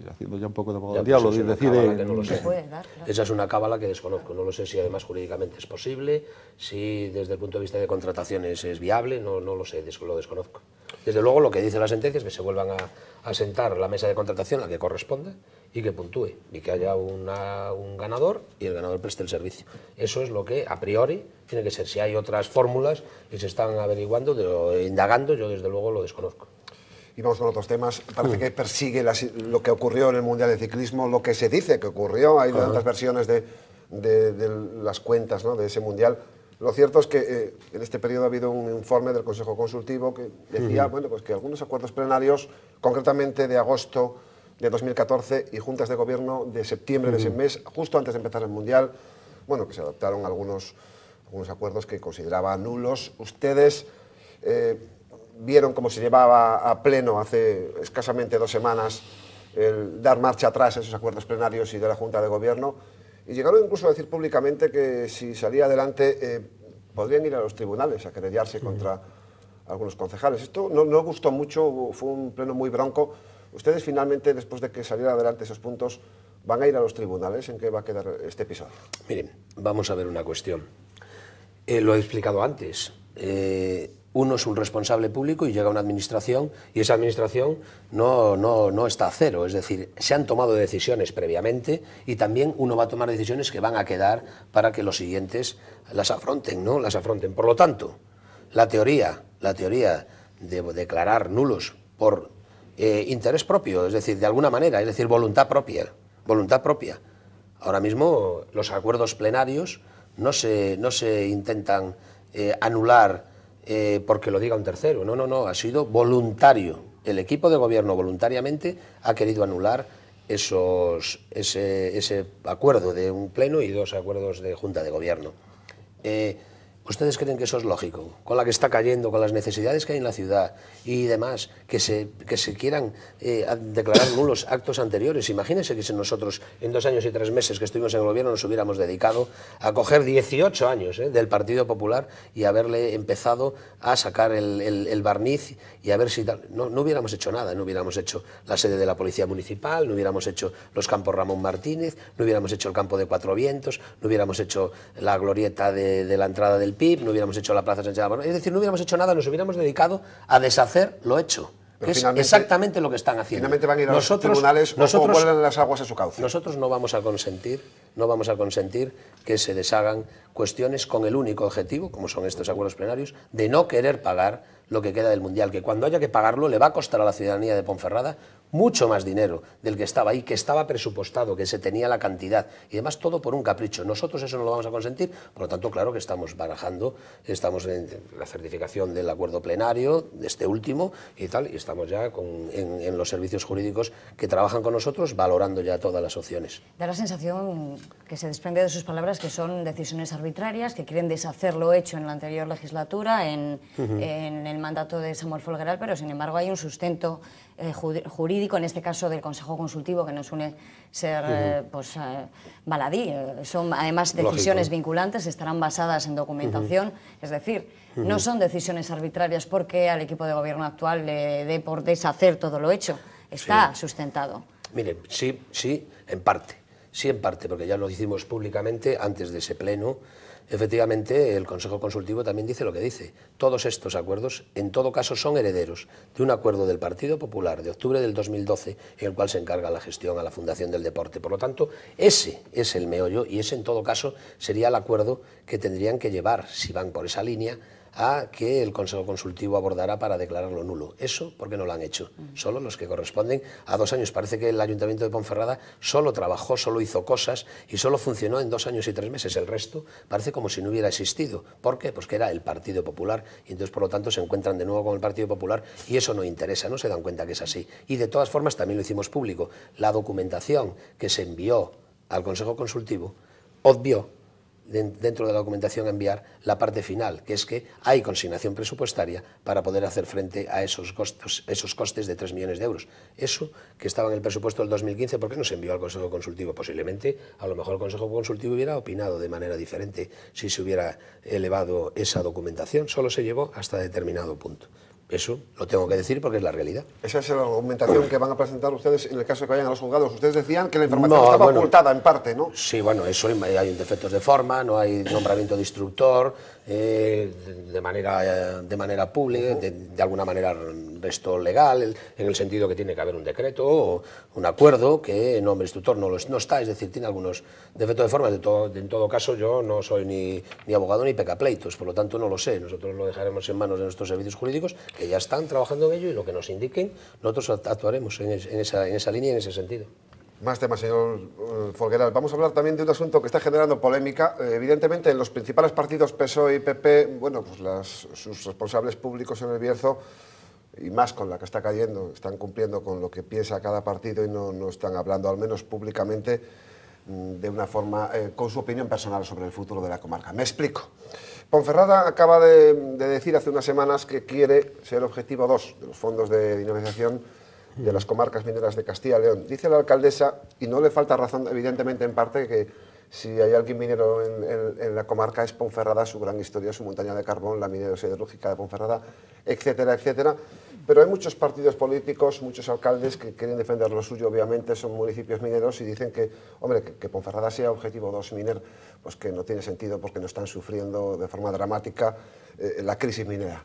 y haciendo ya un poco de abogado diablo, pues es una decide... cábala que no lo Se sé. puede dar, claro. Esa es una cábala que desconozco. No lo sé si además jurídicamente es posible, si desde el punto de vista de contrataciones es viable, no, no lo sé, lo desconozco. Desde luego lo que dice la sentencia es que se vuelvan a, a sentar la mesa de contratación a la que corresponda y que puntúe y que haya una- un ganador y el ganador preste el servicio. Eso es lo que a priori tiene que ser. Si hay otras fórmulas y se están averiguando, de- indagando, yo desde luego lo desconozco. Y vamos con otros temas. Parece que persigue las- lo que ocurrió en el Mundial de Ciclismo, lo que se dice que ocurrió. Hay tantas versiones de, de- de las cuentas ¿no? de ese Mundial. Lo cierto es que eh, en este periodo ha habido un informe del Consejo Consultivo que decía bueno, pues que algunos acuerdos plenarios, concretamente de agosto de 2014 y juntas de gobierno de septiembre de ese mes, justo antes de empezar el Mundial, bueno, que se adoptaron algunos, algunos acuerdos que consideraba nulos. Ustedes eh, vieron cómo se llevaba a pleno hace escasamente dos semanas el dar marcha atrás a esos acuerdos plenarios y de la Junta de Gobierno y llegaron incluso a decir públicamente que si salía adelante eh, podrían ir a los tribunales a querellarse contra algunos concejales. Esto no, no gustó mucho, fue un pleno muy bronco. Ustedes finalmente, después de que salieran adelante esos puntos, van a ir a los tribunales. ¿En qué va a quedar este episodio? Miren, vamos a ver una cuestión. Eh, lo he explicado antes. Eh, uno es un responsable público y llega una administración y esa administración no, no, no está a cero. Es decir, se han tomado decisiones previamente y también uno va a tomar decisiones que van a quedar para que los siguientes las afronten, ¿no? Las afronten. Por lo tanto, la teoría, la teoría de declarar nulos por eh, interés propio, es decir, de alguna manera, es decir, voluntad propia, voluntad propia. Ahora mismo los acuerdos plenarios no se, no se intentan eh, anular eh, porque lo diga un tercero, no, no, no, ha sido voluntario. El equipo de gobierno voluntariamente ha querido anular esos, ese, acuerdo de un pleno y dos acuerdos de junta de gobierno. Eh, ¿Ustedes creen que eso es lógico? Con la que está cayendo, con las necesidades que hay en la ciudad y demás, que se, que se quieran eh, declarar nulos actos anteriores. Imagínense que si nosotros en dos años y tres meses que estuvimos en el gobierno nos hubiéramos dedicado a coger 18 años eh, del Partido Popular y haberle empezado a sacar el, el- barniz y a ver si. No, no hubiéramos hecho nada, no hubiéramos hecho la sede de la Policía Municipal, no hubiéramos hecho los campos Ramón Martínez, no hubiéramos hecho el campo de Cuatro Vientos, no hubiéramos hecho la glorieta de, de la entrada del PIB, no hubiéramos hecho la Plaza Sánchez de Albarrán. Es decir, no hubiéramos hecho nada, nos hubiéramos dedicado a deshacer lo hecho. Que es exactamente lo que están haciendo. Finalmente van a ir a los Nosotros- tribunales o- o nosotros- vuelven las aguas a su cauce. nosotros no vamos a consentir, no vamos a consentir que se deshagan cuestiones con el único objetivo, como son estos acuerdos plenarios, de no querer pagar lo que queda del Mundial, que cuando haya que pagarlo le va a costar a la ciudadanía de Ponferrada mucho más dinero del que estaba ahí, que estaba presupuestado, que se tenía la cantidad, y además todo por un capricho. Nosotros eso no lo vamos a consentir, por lo tanto, claro que estamos barajando, estamos en la certificación del acuerdo plenario, de este último, y tal, y estamos ya con- en, en los servicios jurídicos que trabajan con nosotros, valorando ya todas las opciones. Da la sensación que se desprende de sus palabras que son decisiones arbitrarias, que quieren deshacer lo hecho en la anterior legislatura, en, en el mandato de Samuel Folgueral, pero sin embargo hay un sustento eh, jurídico, en este caso del Consejo Consultivo, que no suele ser eh, pues, eh, baladí. Son además Lógico. decisiones vinculantes, estarán basadas en documentación, es decir, no son decisiones arbitrarias porque al equipo de gobierno actual le dé por deshacer todo lo hecho. Está sustentado. Mire, sí, sí, en parte. Sí, en parte, porque ya lo hicimos públicamente antes de ese pleno. Efectivamente, el Consejo Consultivo también dice lo que dice. Todos estos acuerdos, en todo caso, son herederos de un acuerdo del Partido Popular de octubre del 2012, en el cual se encarga la gestión a la Fundación del Deporte. Por lo tanto, ese es el meollo y ese, en todo caso, sería el acuerdo que tendrían que llevar, si van por esa línea, a que el Consejo Consultivo abordará para declararlo nulo. Eso, ¿por qué no lo han hecho? Solo los que corresponden a dos años. Parece que el Ayuntamiento de Ponferrada solo trabajó, solo hizo cosas y solo funcionó en dos años y tres meses. El resto parece como si no hubiera existido. ¿Por qué? Pues que era el Partido Popular y entonces, por lo tanto, se encuentran de nuevo con el Partido Popular y eso no interesa, no se dan cuenta que es así. Y de todas formas, también lo hicimos público. La documentación que se envió al Consejo Consultivo obvió dentro de la documentación a enviar la parte final, que es que hay consignación presupuestaria para poder hacer frente a esos, costos, esos costes de 3 millones de euros. Eso que estaba en el presupuesto del 2015, ¿por qué no se envió al Consejo Consultivo? Posiblemente, a lo mejor el Consejo Consultivo hubiera opinado de manera diferente si se hubiera elevado esa documentación. Solo se llevó hasta determinado punto. Eso lo tengo que decir porque es la realidad. Esa es la argumentación que van a presentar ustedes en el caso de que vayan a los juzgados. Ustedes decían que la información estaba ocultada en parte, ¿no? Sí, bueno, eso hay defectos de forma, no hay nombramiento de instructor, eh, de, manera, de manera pública, de, alguna manera resto legal, en el sentido que tiene que haber un decreto o un acuerdo que el nombre instructor no, no está, es decir, tiene algunos defectos de forma. De todo, en todo caso, yo no soy ni, ni abogado ni pecapleitos, por lo tanto no lo sé. Nosotros lo dejaremos en manos de nuestros servicios jurídicos, que ya están trabajando en ello y lo que nos indiquen, nosotros actuaremos en, esa, en esa línea y en ese sentido. Más temas, señor eh, Folgueral. Vamos a hablar también de un asunto que está generando polémica. Eh, evidentemente, en los principales partidos PSOE y PP, bueno, pues sus responsables públicos en el Bierzo, y más con la que está cayendo, están cumpliendo con lo que piensa cada partido y no, están hablando, al menos públicamente, mm, de una forma, eh, con su opinión personal sobre el futuro de la comarca. Me explico. Ponferrada acaba de, de decir hace unas semanas que quiere ser objetivo 2 de los fondos de dinamización de las comarcas mineras de Castilla y León. Dice la alcaldesa, y no le falta razón, evidentemente, en parte, que si hay alguien minero en, la comarca es Ponferrada, su gran historia, su montaña de carbón, la minera siderúrgica de Ponferrada, etcétera, etcétera. Pero hay muchos partidos políticos, muchos alcaldes que quieren defender lo suyo, obviamente, son municipios mineros y dicen que, hombre, que, Ponferrada sea objetivo 2 miner, pues que no tiene sentido porque no están sufriendo de forma dramática eh, la crisis minera.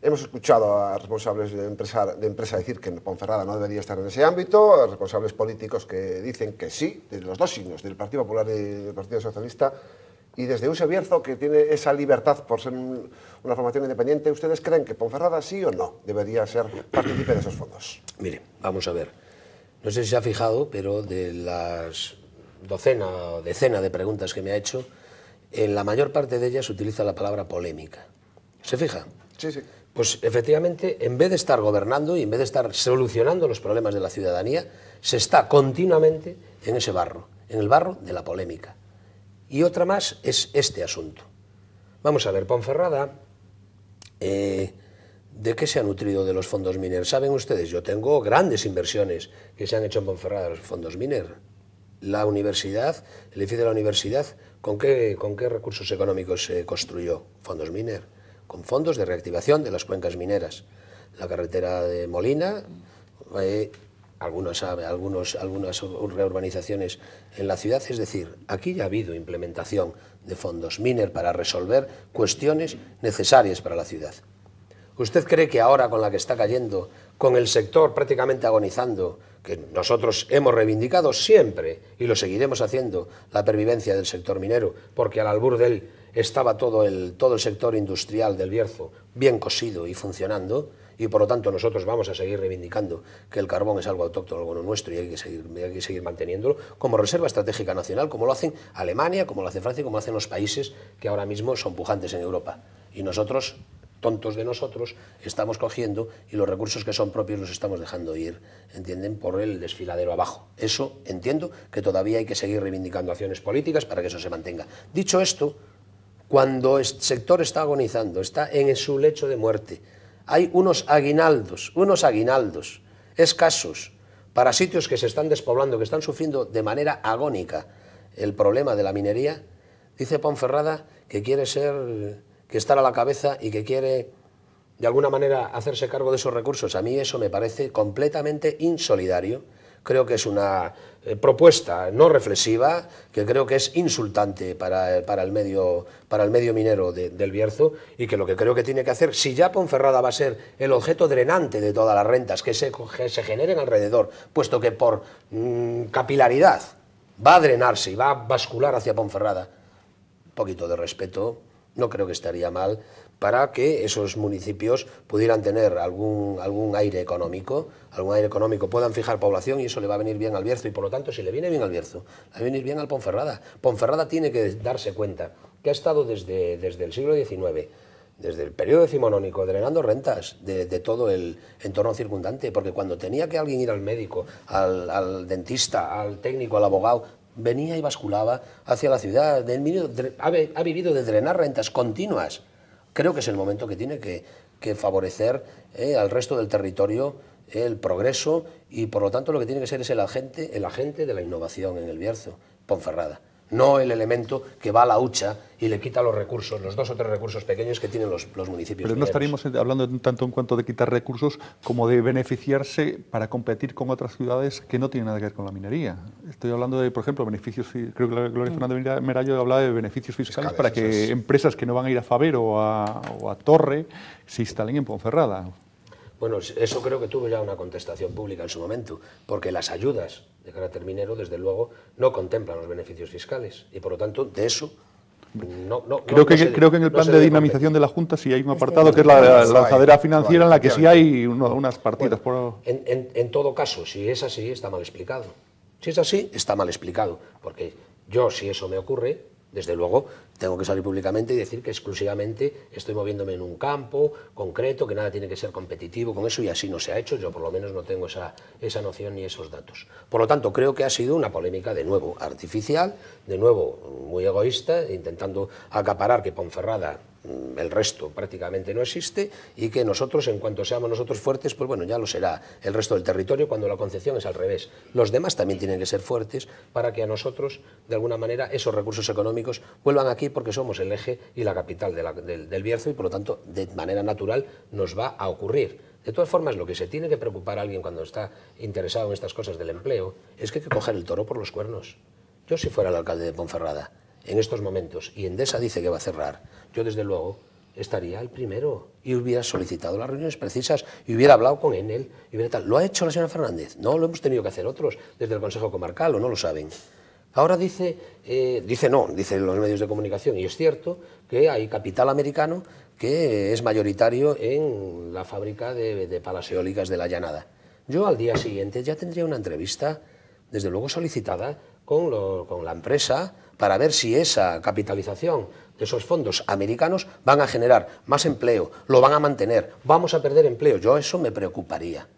Hemos escuchado a responsables de empresa, de empresa decir que Ponferrada no debería estar en ese ámbito, a responsables políticos que dicen que sí, de los dos signos, del Partido Popular y del Partido Socialista, y desde un Bierzo, que tiene esa libertad por ser una formación independiente, ¿ustedes creen que Ponferrada sí o no debería ser partícipe de esos fondos? Mire, vamos a ver. No sé si se ha fijado, pero de las docena o decena de preguntas que me ha hecho, en la mayor parte de ellas utiliza la palabra polémica. ¿Se fija? Sí, sí. Pues efectivamente, en vez de estar gobernando y en vez de estar solucionando los problemas de la ciudadanía, se está continuamente en ese barro, en el barro de la polémica. Y otra más es este asunto. Vamos a ver, Ponferrada, eh, ¿de qué se ha nutrido de los fondos Miner? Saben ustedes, yo tengo grandes inversiones que se han hecho en Ponferrada los fondos Miner. La universidad, el edificio de la universidad, ¿con qué, con qué recursos económicos se construyó? Fondos Miner con fondos de reactivación de las cuencas mineras. La carretera de Molina, eh, algunos, algunos, algunas reurbanizaciones en la ciudad, es decir, aquí ya ha habido implementación de fondos MINER para resolver cuestiones necesarias para la ciudad. ¿Usted cree que ahora con la que está cayendo, con el sector prácticamente agonizando, que nosotros hemos reivindicado siempre y lo seguiremos haciendo, la pervivencia del sector minero, porque al albur del estaba todo el, todo el sector industrial del Bierzo bien cosido y funcionando, y por lo tanto nosotros vamos a seguir reivindicando que el carbón es algo autóctono, algo nuestro y hay que seguir, hay que seguir manteniéndolo como reserva estratégica nacional, como lo hacen Alemania, como lo hace Francia como lo hacen los países que ahora mismo son pujantes en Europa. Y nosotros, tontos de nosotros, estamos cogiendo y los recursos que son propios los estamos dejando ir, ¿entienden? Por el desfiladero abajo. Eso entiendo que todavía hay que seguir reivindicando acciones políticas para que eso se mantenga. Dicho esto, cuando el sector está agonizando, está en su lecho de muerte, hay unos aguinaldos, unos aguinaldos escasos para sitios que se están despoblando, que están sufriendo de manera agónica el problema de la minería, dice Ponferrada que quiere ser, que estar a la cabeza y que quiere de alguna manera hacerse cargo de esos recursos. A mí eso me parece completamente insolidario creo que es una eh, propuesta no reflexiva, que creo que es insultante para, el, medio, para el medio minero del Bierzo y que lo que creo que tiene que hacer, si ya Ponferrada va a ser el objeto drenante de todas las rentas que se, se generen alrededor, puesto que por mm, capilaridad va a drenarse y va a bascular hacia Ponferrada, un poquito de respeto, no creo que estaría mal para que esos municipios pudieran tener algún, algún aire económico, algún aire económico, puedan fijar población y eso le va a venir bien al Bierzo. Y por lo tanto si le viene bien al Bierzo, le va a venir bien al Ponferrada. Ponferrada tiene que darse cuenta que ha estado desde, desde el siglo XIX, desde el periodo decimonónico, drenando rentas de, todo el entorno circundante, porque cuando tenía que alguien ir al médico, al, al dentista, al técnico, al abogado, venía y basculaba hacia la ciudad, ha, vivido de drenar rentas continuas. Creo que es el momento que tiene que, favorecer eh, al resto del territorio el progreso y por lo tanto lo que tiene que ser es el agente, el agente de la innovación en el Bierzo, Ponferrada no el elemento que va a la hucha y le quita los recursos, los dos o tres recursos pequeños que tienen los, municipios. Pero no estaríamos hablando tanto en cuanto de quitar recursos como de beneficiarse para competir con otras ciudades que no tienen nada que ver con la minería. Estoy hablando de, por ejemplo, beneficios, creo que Gloria mm. Fernández Merayo hablaba de beneficios fiscales, para que empresas que no van a ir a Favero o a Torre se instalen en Ponferrada. Bueno, eso creo que tuvo ya una contestación pública en su momento, porque las ayudas de carácter minero, desde luego, no contemplan los beneficios fiscales y, por lo tanto, de eso no, no, creo, que, creo que en el plan de dinamización de la Junta sí hay un apartado que es la, lanzadera financiera en la que sí hay unas partidas. por... en, en, todo caso, si es así, está mal explicado. Si es así, está mal explicado. Porque yo, si eso me ocurre, desde luego, tengo que salir públicamente y decir que exclusivamente estoy moviéndome en un campo concreto, que nada tiene que ser competitivo con eso y así no se ha hecho. Yo por lo menos no tengo esa, esa noción ni esos datos. Por lo tanto, creo que ha sido una polémica de nuevo artificial, de nuevo muy egoísta, intentando acaparar que Ponferrada Mm, el resto prácticamente no existe y que nosotros, en cuanto seamos nosotros fuertes, pues bueno, ya lo será el resto del territorio cuando la concepción es al revés. Los demás también tienen que ser fuertes para que a nosotros, de alguna manera, esos recursos económicos vuelvan aquí porque somos el eje y la capital del, del Bierzo y por lo tanto, de manera natural, nos va a ocurrir. De todas formas, lo que se tiene que preocupar a alguien cuando está interesado en estas cosas del empleo es que hay que coger el toro por los cuernos. Yo si fuera el alcalde de Ponferrada, en estos momentos, y Endesa dice que va a cerrar, yo desde luego estaría el primero y hubiera solicitado las reuniones precisas y hubiera hablado con él. Y hubiera tal. ¿Lo ha hecho la señora Fernández? No, lo hemos tenido que hacer otros desde el Consejo Comarcal, o no lo saben. Ahora dice, eh, dice no, dicen los medios de comunicación, y es cierto que hay capital americano que es mayoritario en la fábrica de, palas eólicas de la Llanada. Yo al día siguiente ya tendría una entrevista, desde luego solicitada, con, con la empresa para ver si esa capitalización de esos fondos americanos van a generar más empleo, lo van a mantener, vamos a perder empleo. Yo eso me preocuparía.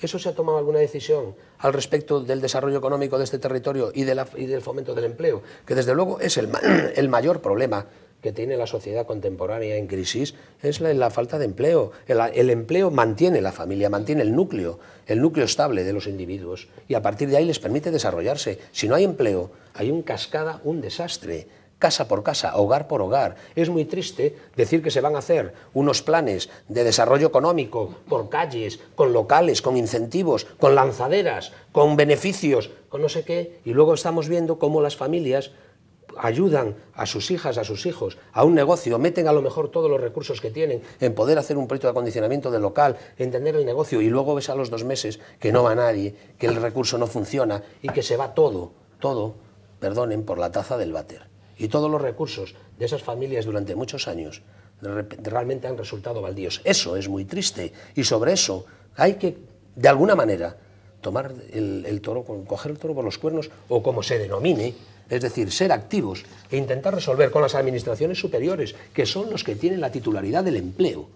¿Eso se ha tomado alguna decisión al respecto del desarrollo económico de este territorio y, del fomento del empleo? Que desde luego es el, mayor problema que tiene la sociedad contemporánea en crisis, es la, falta de empleo. el, empleo mantiene la familia, mantiene el núcleo, el núcleo estable de los individuos y a partir de ahí les permite desarrollarse. Si no hay empleo, hay un cascada, un desastre casa por casa, hogar por hogar. Es muy triste decir que se van a hacer unos planes de desarrollo económico por calles, con locales, con incentivos, con lanzaderas, con beneficios, con no sé qué, y luego estamos viendo cómo las familias ayudan a sus hijas, a sus hijos, a un negocio, meten a lo mejor todos los recursos que tienen en poder hacer un proyecto de acondicionamiento del local, entender el negocio, y luego ves a los dos meses que no va nadie, que el recurso no funciona y que se va todo, todo, perdonen, por la taza del váter y todos los recursos de esas familias durante muchos años realmente han resultado baldíos. Eso es muy triste. Y sobre eso hay que, de alguna manera, tomar el, toro, coger el toro por los cuernos o como se denomine, es decir, ser activos e intentar resolver con las administraciones superiores, que son los que tienen la titularidad del empleo,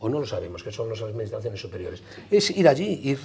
o no lo sabemos, que son las administraciones superiores, es ir allí y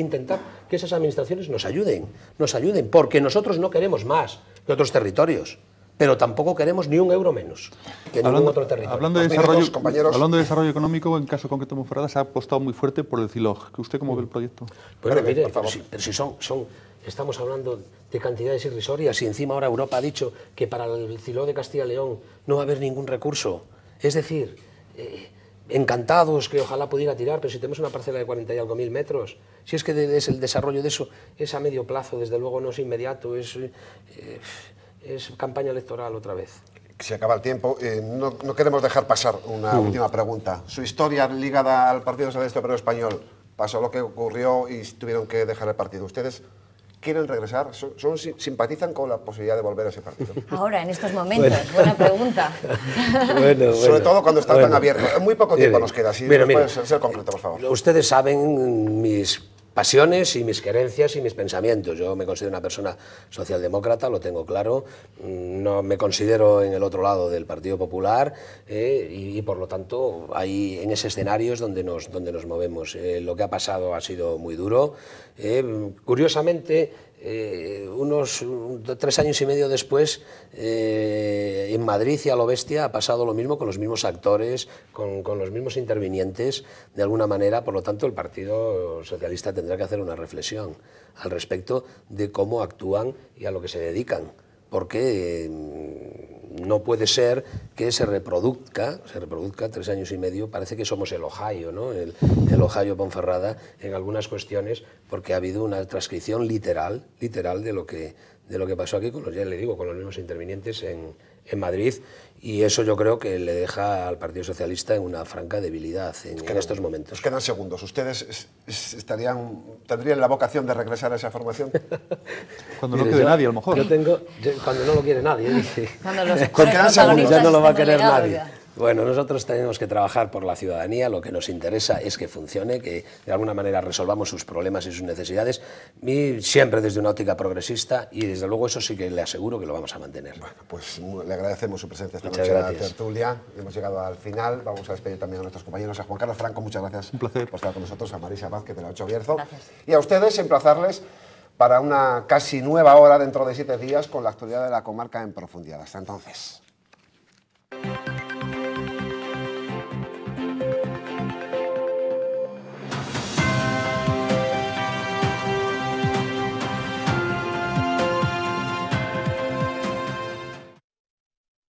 intentar que esas administraciones nos ayuden, nos ayuden, porque nosotros no queremos más que otros territorios pero tampoco queremos ni un euro menos que hablando, ningún otro territorio. Hablando de, desarrollo, compañeros. hablando de desarrollo económico, en caso concreto de Monferrada, se ha apostado muy fuerte por el CILOG. ¿Usted cómo ve el proyecto? Bueno, mire, por favor. pero si son, son, estamos hablando de cantidades irrisorias y encima ahora Europa ha dicho que para el CILOG de Castilla y León no va a haber ningún recurso. Es decir, eh, encantados que ojalá pudiera tirar, pero si tenemos una parcela de 40 y algo mil metros, si es que es el desarrollo de eso es a medio plazo, desde luego no es inmediato, es... Eh, es campaña electoral otra vez. Se acaba el tiempo. Eh, no, queremos dejar pasar una mm. última pregunta. Su historia ligada al Partido Socialista Obrero Español, pasó lo que ocurrió y tuvieron que dejar el partido. ¿Ustedes quieren regresar? ¿Son, simpatizan con la posibilidad de volver a ese partido? Ahora, en estos momentos, buena pregunta. Sobre todo cuando está tan abierto. Muy poco tiempo nos queda, si puede ser concreto, por favor. Ustedes saben mis pasiones y mis querencias y mis pensamientos. Yo me considero una persona socialdemócrata, lo tengo claro, no me considero en el otro lado del Partido Popular eh, y, por lo tanto ahí en ese escenario es donde nos, donde nos movemos. Eh, lo que ha pasado ha sido muy duro. Eh, curiosamente, eh, unos tres años y medio después, eh, en Madrid y a lo bestia ha pasado lo mismo con los mismos actores, con, con, los mismos intervinientes, de alguna manera. Por lo tanto, el Partido Socialista tendrá que hacer una reflexión al respecto de cómo actúan y a lo que se dedican. Porque no puede ser que se reproduzca, se reproduzca tres años y medio, parece que somos el Ohio, ¿no? el, el Ohio Ponferrada en algunas cuestiones, porque ha habido una transcripción literal, literal de lo que, de lo que pasó aquí con los, ya le digo, con los mismos intervinientes en, en Madrid y eso yo creo que le deja al Partido Socialista en una franca debilidad en, en estos momentos. Nos quedan segundos. ¿Ustedes estarían, tendrían la vocación de regresar a esa formación? cuando no quede yo, nadie, a lo mejor. Yo tengo, yo, cuando no lo quiere nadie, dice. Cuando los, Porque ya no lo va a querer nadie. Bueno, nosotros tenemos que trabajar por la ciudadanía, lo que nos interesa es que funcione, que de alguna manera resolvamos sus problemas y sus necesidades, y siempre desde una óptica progresista, y desde luego eso sí que le aseguro que lo vamos a mantener. Bueno, pues le agradecemos su presencia esta Muchas noche gracias. en la tertulia. Hemos llegado al final, vamos a despedir también a nuestros compañeros, a Juan Carlos Franco, muchas gracias Un placer. por estar con nosotros, a Marisa Vázquez de la Ocho Bierzo, Gracias. y a ustedes emplazarles para una casi nueva hora dentro de siete días con la actualidad de la comarca en profundidad. Hasta entonces.